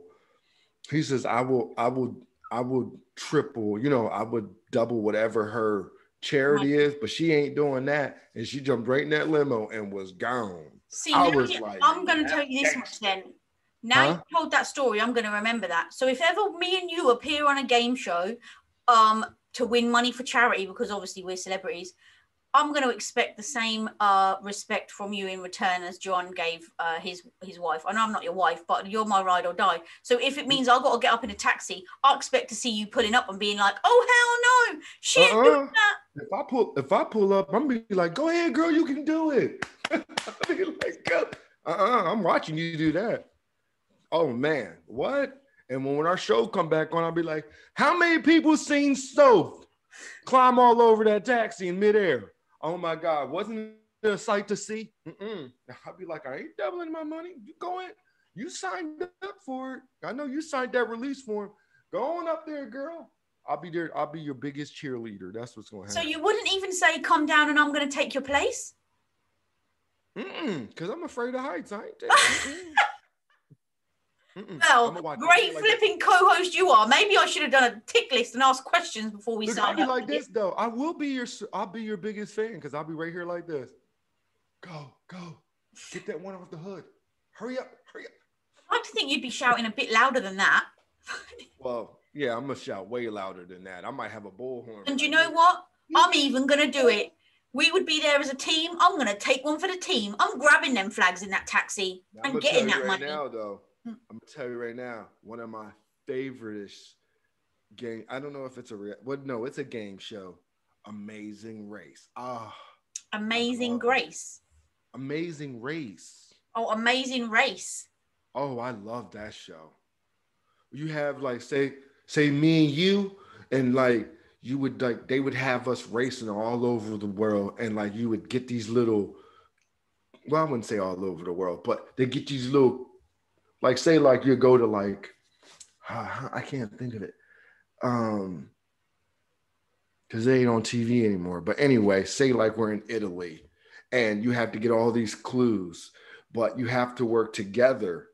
he says, I will, I will, I will triple, you know, I would double whatever her charity uh-huh. is, but she ain't doing that. And she jumped right in that limo and was gone. See, I was you, like, I'm going to tell you this much then. Now huh? you told that story, I'm going to remember that. So if ever me and you appear on a game show um, to win money for charity, because obviously we're celebrities, I'm going to expect the same uh, respect from you in return as John gave uh, his his wife. I know I'm not your wife, but you're my ride or die. So if it means I've got to get up in a taxi, I expect to see you pulling up and being like, "Oh hell no, shit!" uh-uh. If I pull if I pull up, I'm gonna be like, "Go ahead, girl, you can do it." like, go. Uh-uh, I'm watching you do that. Oh man, what? And when, when our show come back on, I'll be like, how many people seen Soph climb all over that taxi in midair? Oh my God, wasn't it a sight to see? Mm-mm. I'll be like, I ain't doubling my money. You go in. You signed up for it. I know you signed that release form. Go on up there, girl. I'll be there. I'll be your biggest cheerleader. That's what's going to happen. So you wouldn't even say, "Come down, and I'm going to take your place." Because I'm afraid of heights. I ain't taking mm-mm. Well, great like- flipping co-host you are. Maybe I should have done a tick list and asked questions before we Look, I'll be like this though. I will be your. I'll be your biggest fan because I'll be right here like this. Go, go, get that one off the hood. Hurry up, hurry up. I like to think you'd be shouting a bit louder than that. Well, yeah, I'm gonna shout way louder than that. I might have a bullhorn. And you know what? I'm even going to do it. We would be there as a team. I'm going to take one for the team. I'm grabbing them flags in that taxi Now, and getting tell that you right money. now, though. I'm gonna tell you right now. One of my favorite game. I don't know if it's a real. Well, no, it's a game show. Amazing Race. Ah, Amazing love it. Grace. Amazing Race. Oh, Amazing Race. Oh, I love that show. You have like say say me and you and like you would like they would have us racing all over the world and like you would get these little well I wouldn't say all over the world but they get these little like say like you go to like I can't think of it um because they ain't on TV anymore. But anyway say like we're in Italy and you have to get all these clues but you have to work together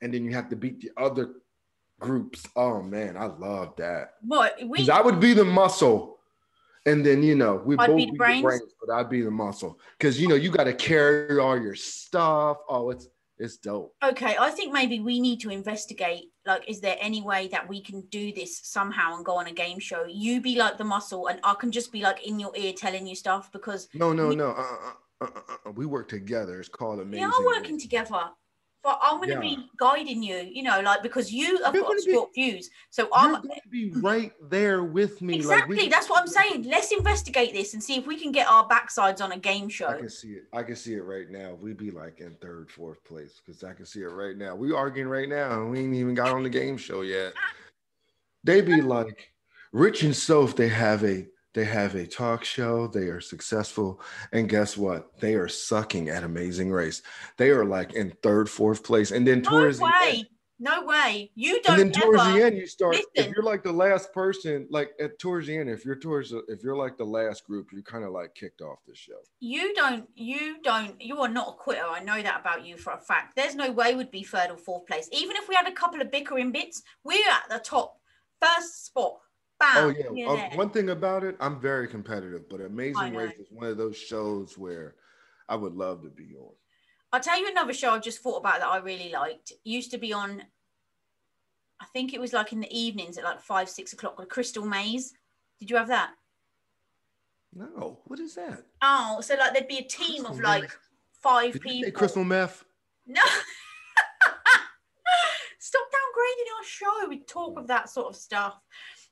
and then you have to beat the other groups. Oh man, I love that. What? We, I would be the muscle, and then you know we both be the brains. brains, but I'd be the muscle. Because you know you got to carry all your stuff. Oh, it's it's dope. okay, I think maybe we need to investigate. Like, is there any way that we can do this somehow and go on a game show? You be like the muscle, and I can just be like in your ear telling you stuff because No, no, We- no. Uh, uh, uh, uh, uh, we work together. It's called amazing. we are working together. But I'm going to Yeah. be guiding you, you know, like because you have You're got gonna be- short views. So I'm going to be right there with me. exactly Like we- that's what I'm saying. Let's investigate this and see if we can get our backsides on a game show. I can see it. I can see it right now. We'd be like in third, fourth place because I can see it right now. We arguing right now, and we ain't even got on the game show yet. They be like, Rich and Soph. They have a they have a talk show. They are successful, and guess what? They are sucking at Amazing Race. They are like in third, fourth place, and then No towards the end, way. No way. You don't And then towards the end, you start. If you're like the last person, like at towards the end, if you're towards, the, if you're like the last group, you're kind of like kicked off the show. you don't you don't you are not a quitter i know that about you for a fact there's no way we'd be third or fourth place even if we had a couple of bickering bits we're at the top first spot Oh yeah. Uh, one thing about it, I'm very competitive, but Amazing. Race is one of those shows where I would love to be on. i'll tell you another show I've just thought about that i really liked used to be on i think it was like in the evenings at like five six o'clock with crystal maze did you have that No, what is that? oh so like there'd be a team of like Maze. five Did people crystal meth? No. Stop downgrading our show. We talk of that sort of stuff.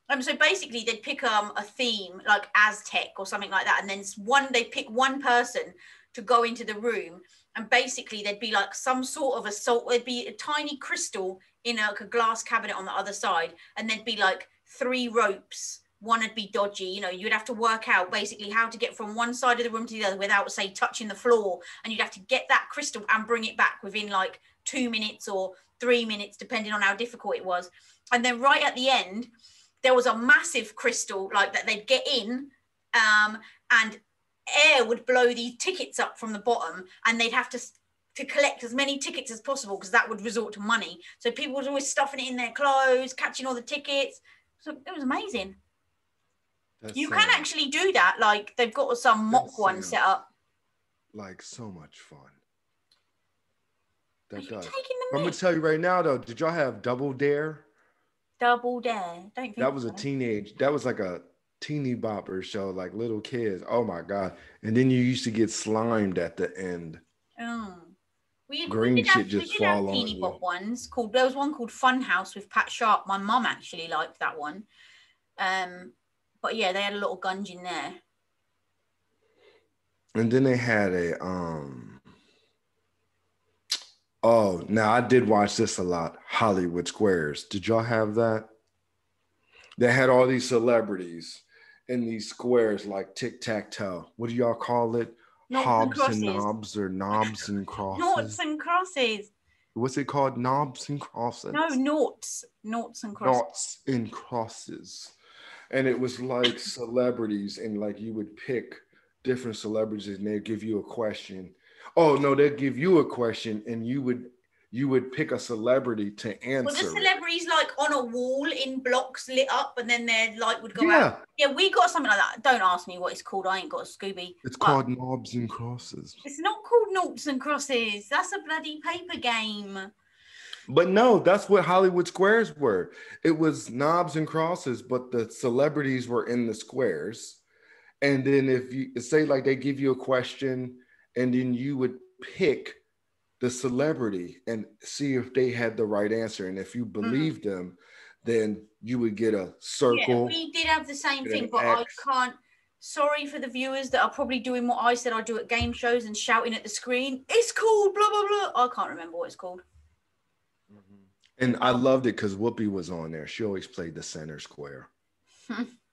Um, so basically, they'd pick um a theme like Aztec or something like that, and then one they pick one person to go into the room, and basically there'd be like some sort of assault. There'd be a tiny crystal in a, like a glass cabinet on the other side, and there'd be like three ropes. One would be dodgy. You know, you'd have to work out basically how to get from one side of the room to the other without, say, touching the floor, and you'd have to get that crystal and bring it back within like two minutes or three minutes, depending on how difficult it was. And then right at the end, there was a massive crystal like that they'd get in, um, and air would blow these tickets up from the bottom, and they'd have to to collect as many tickets as possible because that would resort to money. So people was always stuffing it in their clothes, catching all the tickets. So it was amazing. That You can actually do that. Like they've got some mock one set up. like so much fun. That does. I'm gonna tell you right now though. Did y'all have Double Dare? Double dare. Don't think That was a teenage. That was like a teeny bopper show, like little kids. Oh my god! And then you used to get slimed at the end. Oh. We, Green we did have, shit just we did have fall on teeny ones called there was one called Fun House with Pat Sharp. My mum actually liked that one. Um, but yeah, they had a little gunge in there. And then they had a um Oh, now I did watch this a lot. Hollywood Squares. Did y'all have that? They had all these celebrities in these squares like tic tac toe. What do y'all call it? And Hobbs and, crosses. knobs or knobs and crosses. Noughts and crosses. What's it called? Knobs and crosses. No, noughts. Noughts and crosses. Knots and crosses. And it was like celebrities, and like you would pick different celebrities, and they'd give you a question. Oh no, they'd give you a question, and you would you would pick a celebrity to answer. Well, the answer. it. celebrities like on a wall in blocks lit up and then their light would go Yeah, out? Yeah, we got something like that. Don't ask me what it's called. I ain't got a Scooby. it's But called knobs and crosses. It's not called noughts and crosses. That's a bloody paper game. But no, that's what Hollywood squares were. It was knobs and crosses, but the celebrities were in the squares. And then if you say like they give you a question, and then you would pick the celebrity and see if they had the right answer. And if you mm-hmm. believed them, then you would get a Yeah, circle. we did have the same thing, but I X. can't. Sorry for the viewers that are probably doing what I said I do at game shows and shouting at the screen. It's called blah blah blah. I can't remember what it's called. And I loved it because Whoopi was on there. She always played the center square.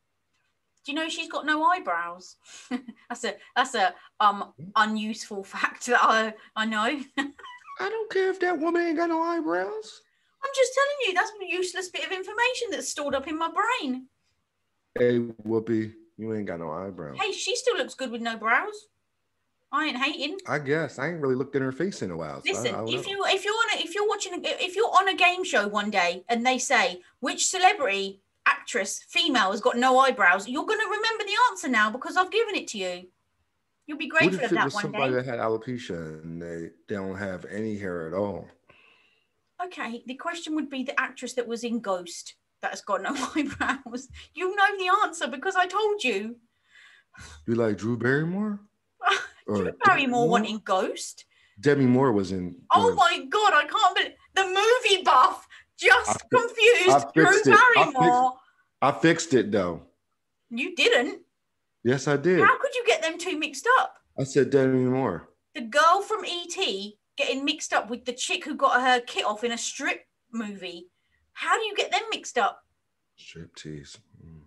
Do you know she's got no eyebrows? that's a that's a um unuseful fact that I I know. I don't care if that woman ain't got no eyebrows. I'm just telling you that's a useless bit of information that's stored up in my brain. Hey, Whoopi, you ain't got no eyebrows. Hey, she still looks good with no brows. I ain't hating. I guess I ain't really looked at her face in a while. so Listen, I don't if know. you if you're on a, if you're watching a, if you're on a game show one day and they say which celebrity actress female has got no eyebrows, you're gonna remember the answer now because I've given it to you. You'll be what grateful it that was one somebody day. that had alopecia and they, they don't have any hair at all? Okay, the question would be the actress that was in Ghost that has got no eyebrows. You know the answer because I told you. You like Drew Barrymore? Or Drew Barrymore wanting Ghost. Demi Moore was in. Oh was- my god, I can't believe the movie buff just I confused I Drew fixed it. I fixed- Barrymore. I fixed it though. You didn't. Yes, I did. How could you get them two mixed up? I said Demi Moore. The girl from ET getting mixed up with the chick who got her kit off in a strip movie. How do you get them mixed up? Striptease. Mm.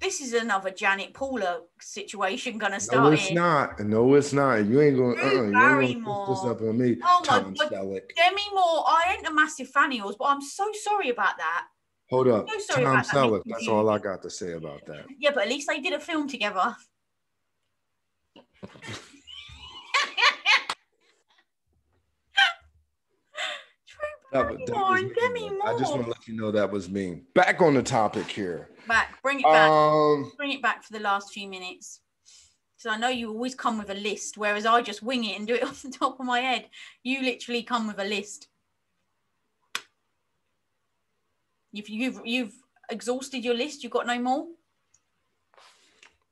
This is another Janet Paula situation gonna start. No, it's here. not. No, it's not. You ain't Uh, you ain't Barrymore. gonna put this up on me. Oh my God. Selleck. Demi Moore, I ain't a massive fan of yours, but I'm so sorry about that. Hold up. So sorry Tom about that, Selleck. That's all I got to say about that. Yeah, but at least they did a film together. That was, that was and me, man. I just want to let you know that was me. Back on the topic here. Back, bring it back. Um, bring it back for the last few minutes. Because I know you always come with a list, whereas I just wing it and do it off the top of my head. You literally come with a list. If you've you've exhausted your list, you've got no more.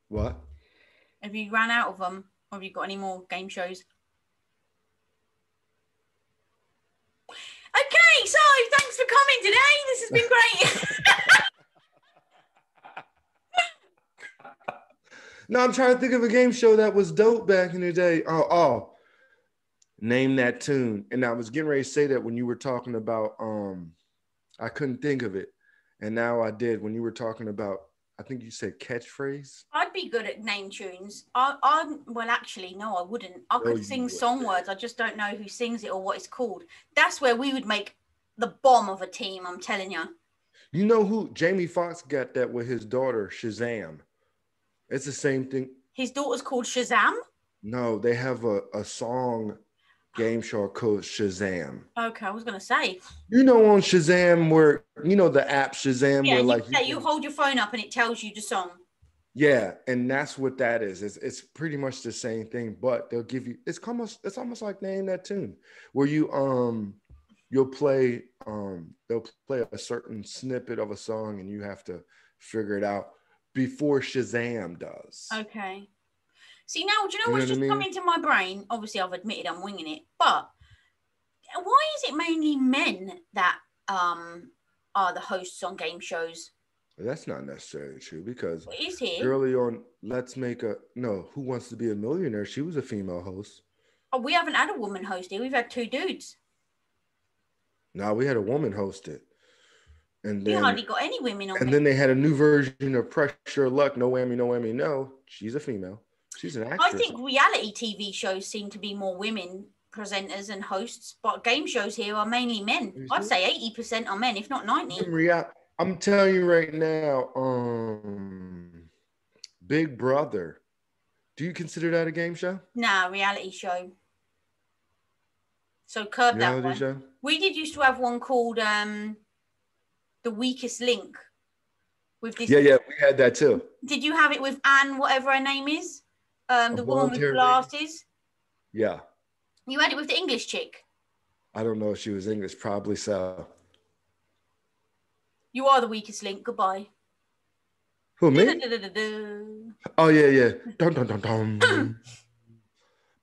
what? Have you ran out of them, or have you got any more game shows? So thanks for coming today. This has been great. No, I'm trying to think of a game show that was dope back in the day. Oh, oh, name that tune. And I was getting ready to say that when you were talking about, um, I couldn't think of it, and now I did when you were talking about. I think you said catchphrase. I'd be good at name tunes. I, I well, actually, no, I wouldn't. I could you sing wouldn't. song words. I just don't know who sings it or what it's called. That's where we would make the bomb of a team. I'm telling you. You know who Jamie Foxx got that with his daughter Shazam. It's the same thing. His daughter's called Shazam. No, they have a, a song game show called Shazam. Okay, I was gonna say. You know on Shazam where you know the app Shazam Yeah, where you, like yeah, you can- hold your phone up and it tells you the song. yeah, and that's what that is. It's, it's pretty much the same thing, but they'll give you it's almost it's almost like name that tune where you um you'll play um they'll play a certain snippet of a song and you have to figure it out before Shazam does. Okay. See now, do you know You what's what I just come mean? into my brain? Obviously, I've admitted I'm winging it, but why is it mainly men that um are the hosts on game shows? That's not necessarily true because What is it? early on, let's make a no. Who wants to be a millionaire? She was a female host. Oh, we haven't had a woman host here. We've had two dudes. No, we had a woman host it. And We then hardly got any women on and then they had a new version of Press Your Luck, No Whammy, No Whammy, No. She's a female. She's an actress. I think reality TV shows seem to be more women presenters and hosts, but game shows here are mainly men. Is I'd say eighty percent are men, if not ninety. In rea- I'm telling you right now, um, Big Brother. Do you consider that a game show? Nah, reality show. So curb that one. show? We did used to have one called um, the weakest link. With this, Yeah, yeah, we had that too. Did you have it with Anne, whatever her name is? Um, the woman with glasses. Yeah. You had it with the English chick. I don't know if she was English, probably so. You are the weakest link. Goodbye. Who, me? Oh, yeah, yeah. Dun, dun, dun, dun.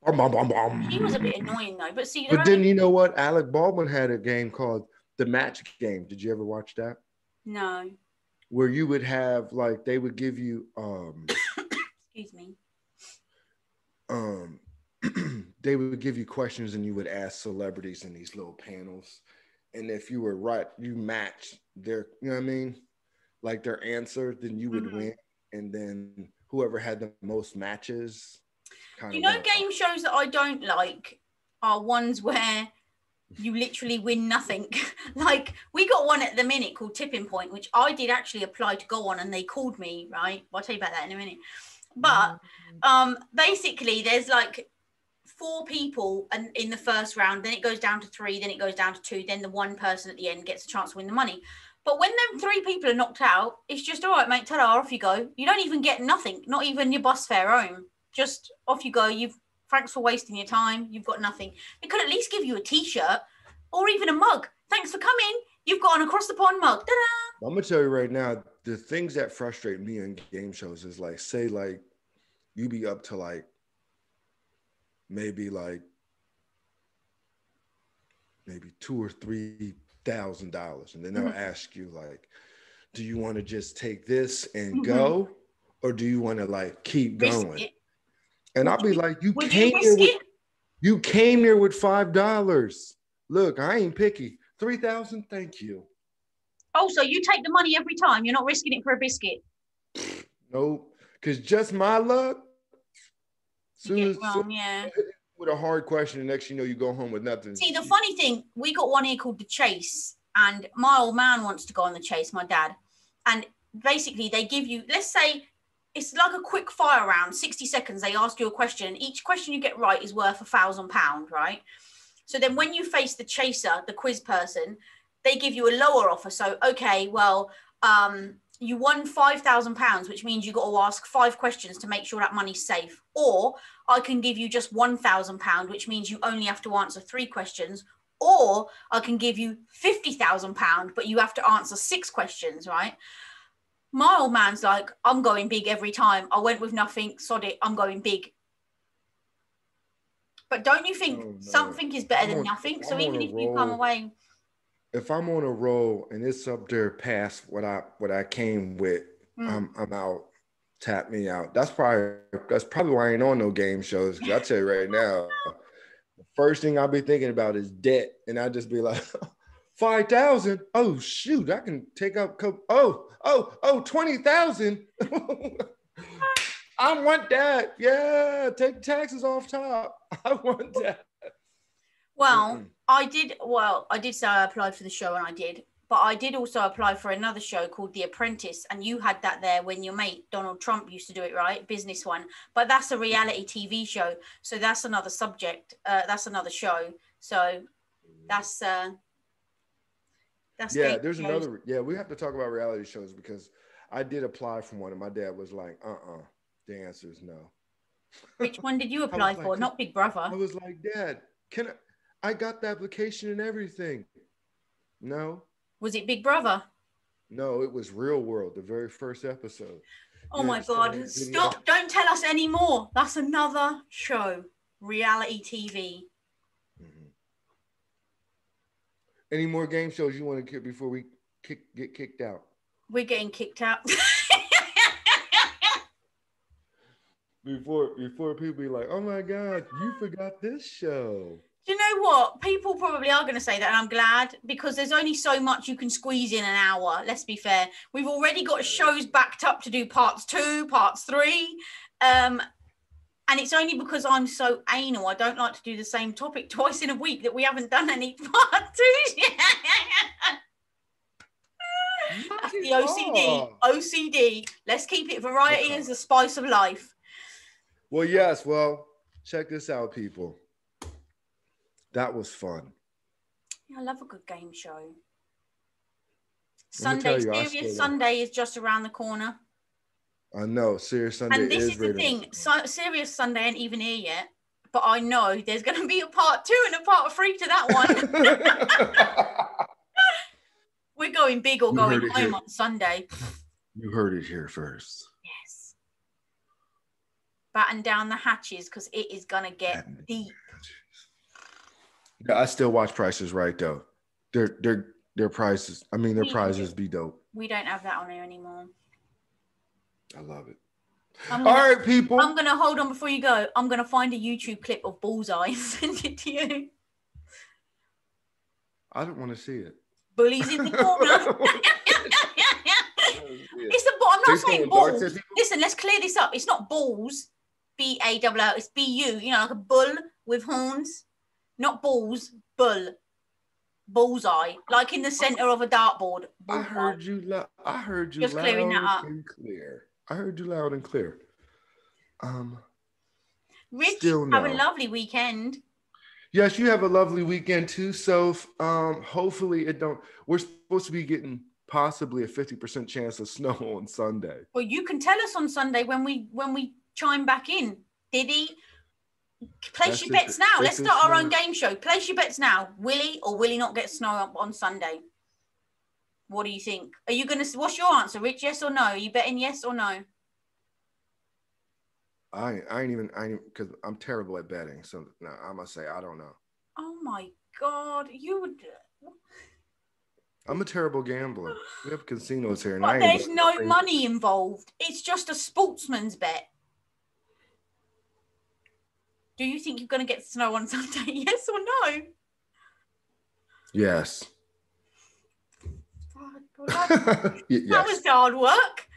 Bum, bum, bum, bum. He was a bit annoying though, but see, But then you know what? Alec Baldwin had a game called The Match Game. Did you ever watch that? no, Where you would have like they would give you um excuse me. um they would give you questions and you would ask celebrities in these little panels. And if you were right, you matched their, you know what I mean? Like their answer, then you would Mhm. win. And then whoever had the most matches kind You of know, game shows that I don't like are ones where you literally win nothing. like we got one at the minute called Tipping Point, which I did actually apply to go on, and they called me. Right, I'll tell you about that in a minute. But um, basically, there's like four people and in the first round, then it goes down to three, then it goes down to two, then the one person at the end gets a chance to win the money. But when them three people are knocked out, it's just all right, mate. Ta-da, off you go. You don't even get nothing, not even your bus fare home. Just off you go. You've thanks for wasting your time. You've got nothing. They could at least give you a t-shirt or even a mug. Thanks for coming. You've got an across the pond mug. Ta-da. I'm gonna tell you right now, the things that frustrate me in game shows is like, say, like you be up to like maybe like maybe two or three thousand dollars, and then they'll Mhm. ask you like, do you want to just take this and Mhm. go, or do you want to like keep going? And I'll be like, you Would you came here with you came here with five dollars. Look, I ain't picky. Three thousand, thank you. Oh, also, you take the money every time. You're not risking it for a biscuit. Nope. Cause just my luck. You Soon as, wrong, yeah. with a hard question, the next you know you go home with nothing. See, the funny thing, we got one here called the Chase, and my old man wants to go on the Chase, my dad. And basically, they give you, let's say, it's like a quick fire round, 60 seconds. They ask you a question, and each question you get right is worth a thousand pound, right? So then when you face the chaser, the quiz person, they give you a lower offer. So, okay, well, um, you won five thousand pounds, which means you got to ask five questions to make sure that money's safe. Or I can give you just one thousand pound, which means you only have to answer three questions. Or I can give you fifty thousand pound, but you have to answer six questions, right? My old man's like, I'm going big every time. I went with nothing, sod it, I'm going big. But don't you think Oh, no. something is better I'm than on- nothing? So I'm even on a if you come away, if I'm on a roll and it's up there past what I what I came with, Mm. I'm I'm out. Tap me out. That's probably that's probably why I ain't on no game shows. 'cause I tell you right now, the first thing I'll be thinking about is debt, and I just be like, five thousand. Oh shoot, I can take up. Co- oh oh oh twenty thousand. I want that. Yeah, take taxes off top. I want that. well, Mm-mm. I did. Well, I did say I applied for the show, and I did. But I did also apply for another show called The Apprentice, and you had that there when your mate Donald Trump used to do it, right? Business one. But that's a reality TV show, so that's another subject. Uh, that's another show. So that's uh, that's yeah there's shows. another yeah we have to talk about reality shows because i did apply for one and my dad was like uh-uh the answer is no Which one did you apply like, for? Not Big Brother. i was like dad can i i got the application and everything no Was it Big Brother? no it was real world the very first episode Oh You my god! Stop! Don't tell us anymore. That's another show. Reality TV. Any more game shows you want to get before we kick, get kicked out We're getting kicked out. before before people be like, "Oh my God, you forgot this show." Do you know what? People probably are going to say that, and I'm glad because there's only so much you can squeeze in an hour. Let's be fair. We've already got shows backed up to do parts two, parts three. Um, and it's only because I'm so anal. I don't like to do the same topic twice in a week that we haven't done any part twos yet. That's the OCD. OCD. Let's keep it variety Yeah. as the spice of life. Well, yes. Well, check this out, people. That was fun. Yeah, I love a good game show. Sunday, you, Serious Sunday is just around the corner. I know. Serious Sunday and this is is the thing so, Serious Sunday ain't even here yet. But I know there's going to be a part two and a part three to that one. We're going big or You going home here. on Sunday. you heard it here first. Yes. Batten down the hatches because it is going to get Batten deep. Yeah, I still watch Prices Right though. Their their their prices. I mean, their Me prizes be dope. We don't have that on here anymore. I love it. I'm All gonna, right, people. I'm gonna hold on before you go. I'm gonna find a YouTube clip of Bullseye and send it to you. I don't want to see it. Bullies in the corner. it's the ball. I'm not saying balls. Listen, let's clear this up. It's not balls. B A W L. It's B U. You know, like a bull with horns. Not balls. Bull. Bullseye. Like in the center of a dartboard. I heard you. Lo- I heard you Just clearing that up. and clear. I heard you loud and clear. Um. Rich, Still have a lovely weekend. Yes, you have a lovely weekend too. So, um, hopefully it don't. We're supposed to be getting possibly a fifty percent chance of snow on Sunday. Well, you can tell us on Sunday when we when we chime back in. Diddy. Place That's your bets now. Let's start our own game show. Place your bets now. Will he or will he not get snow up on Sunday? What do you think? Are you gonna? What's your answer, Rich? Yes or no? Are you betting yes or no? I I ain't even I because I'm terrible at betting. So no, I'm gonna say I don't know. Oh my God! You would. I'm a terrible gambler. We have casinos here, and But there's no crazy. money involved. It's just a sportsman's bet. Do you think you're going to get snow on Sunday? Yes or no? Yes. That, Y- that was hard work.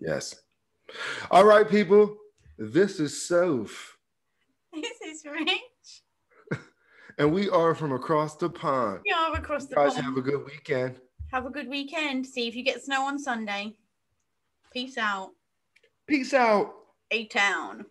Yes. All right, people. This is Soph, This is rich. and we are from across the pond. We are across the guys pond. have a good weekend. Have a good weekend. See if you get snow on Sunday. Peace out. Peace out. A town.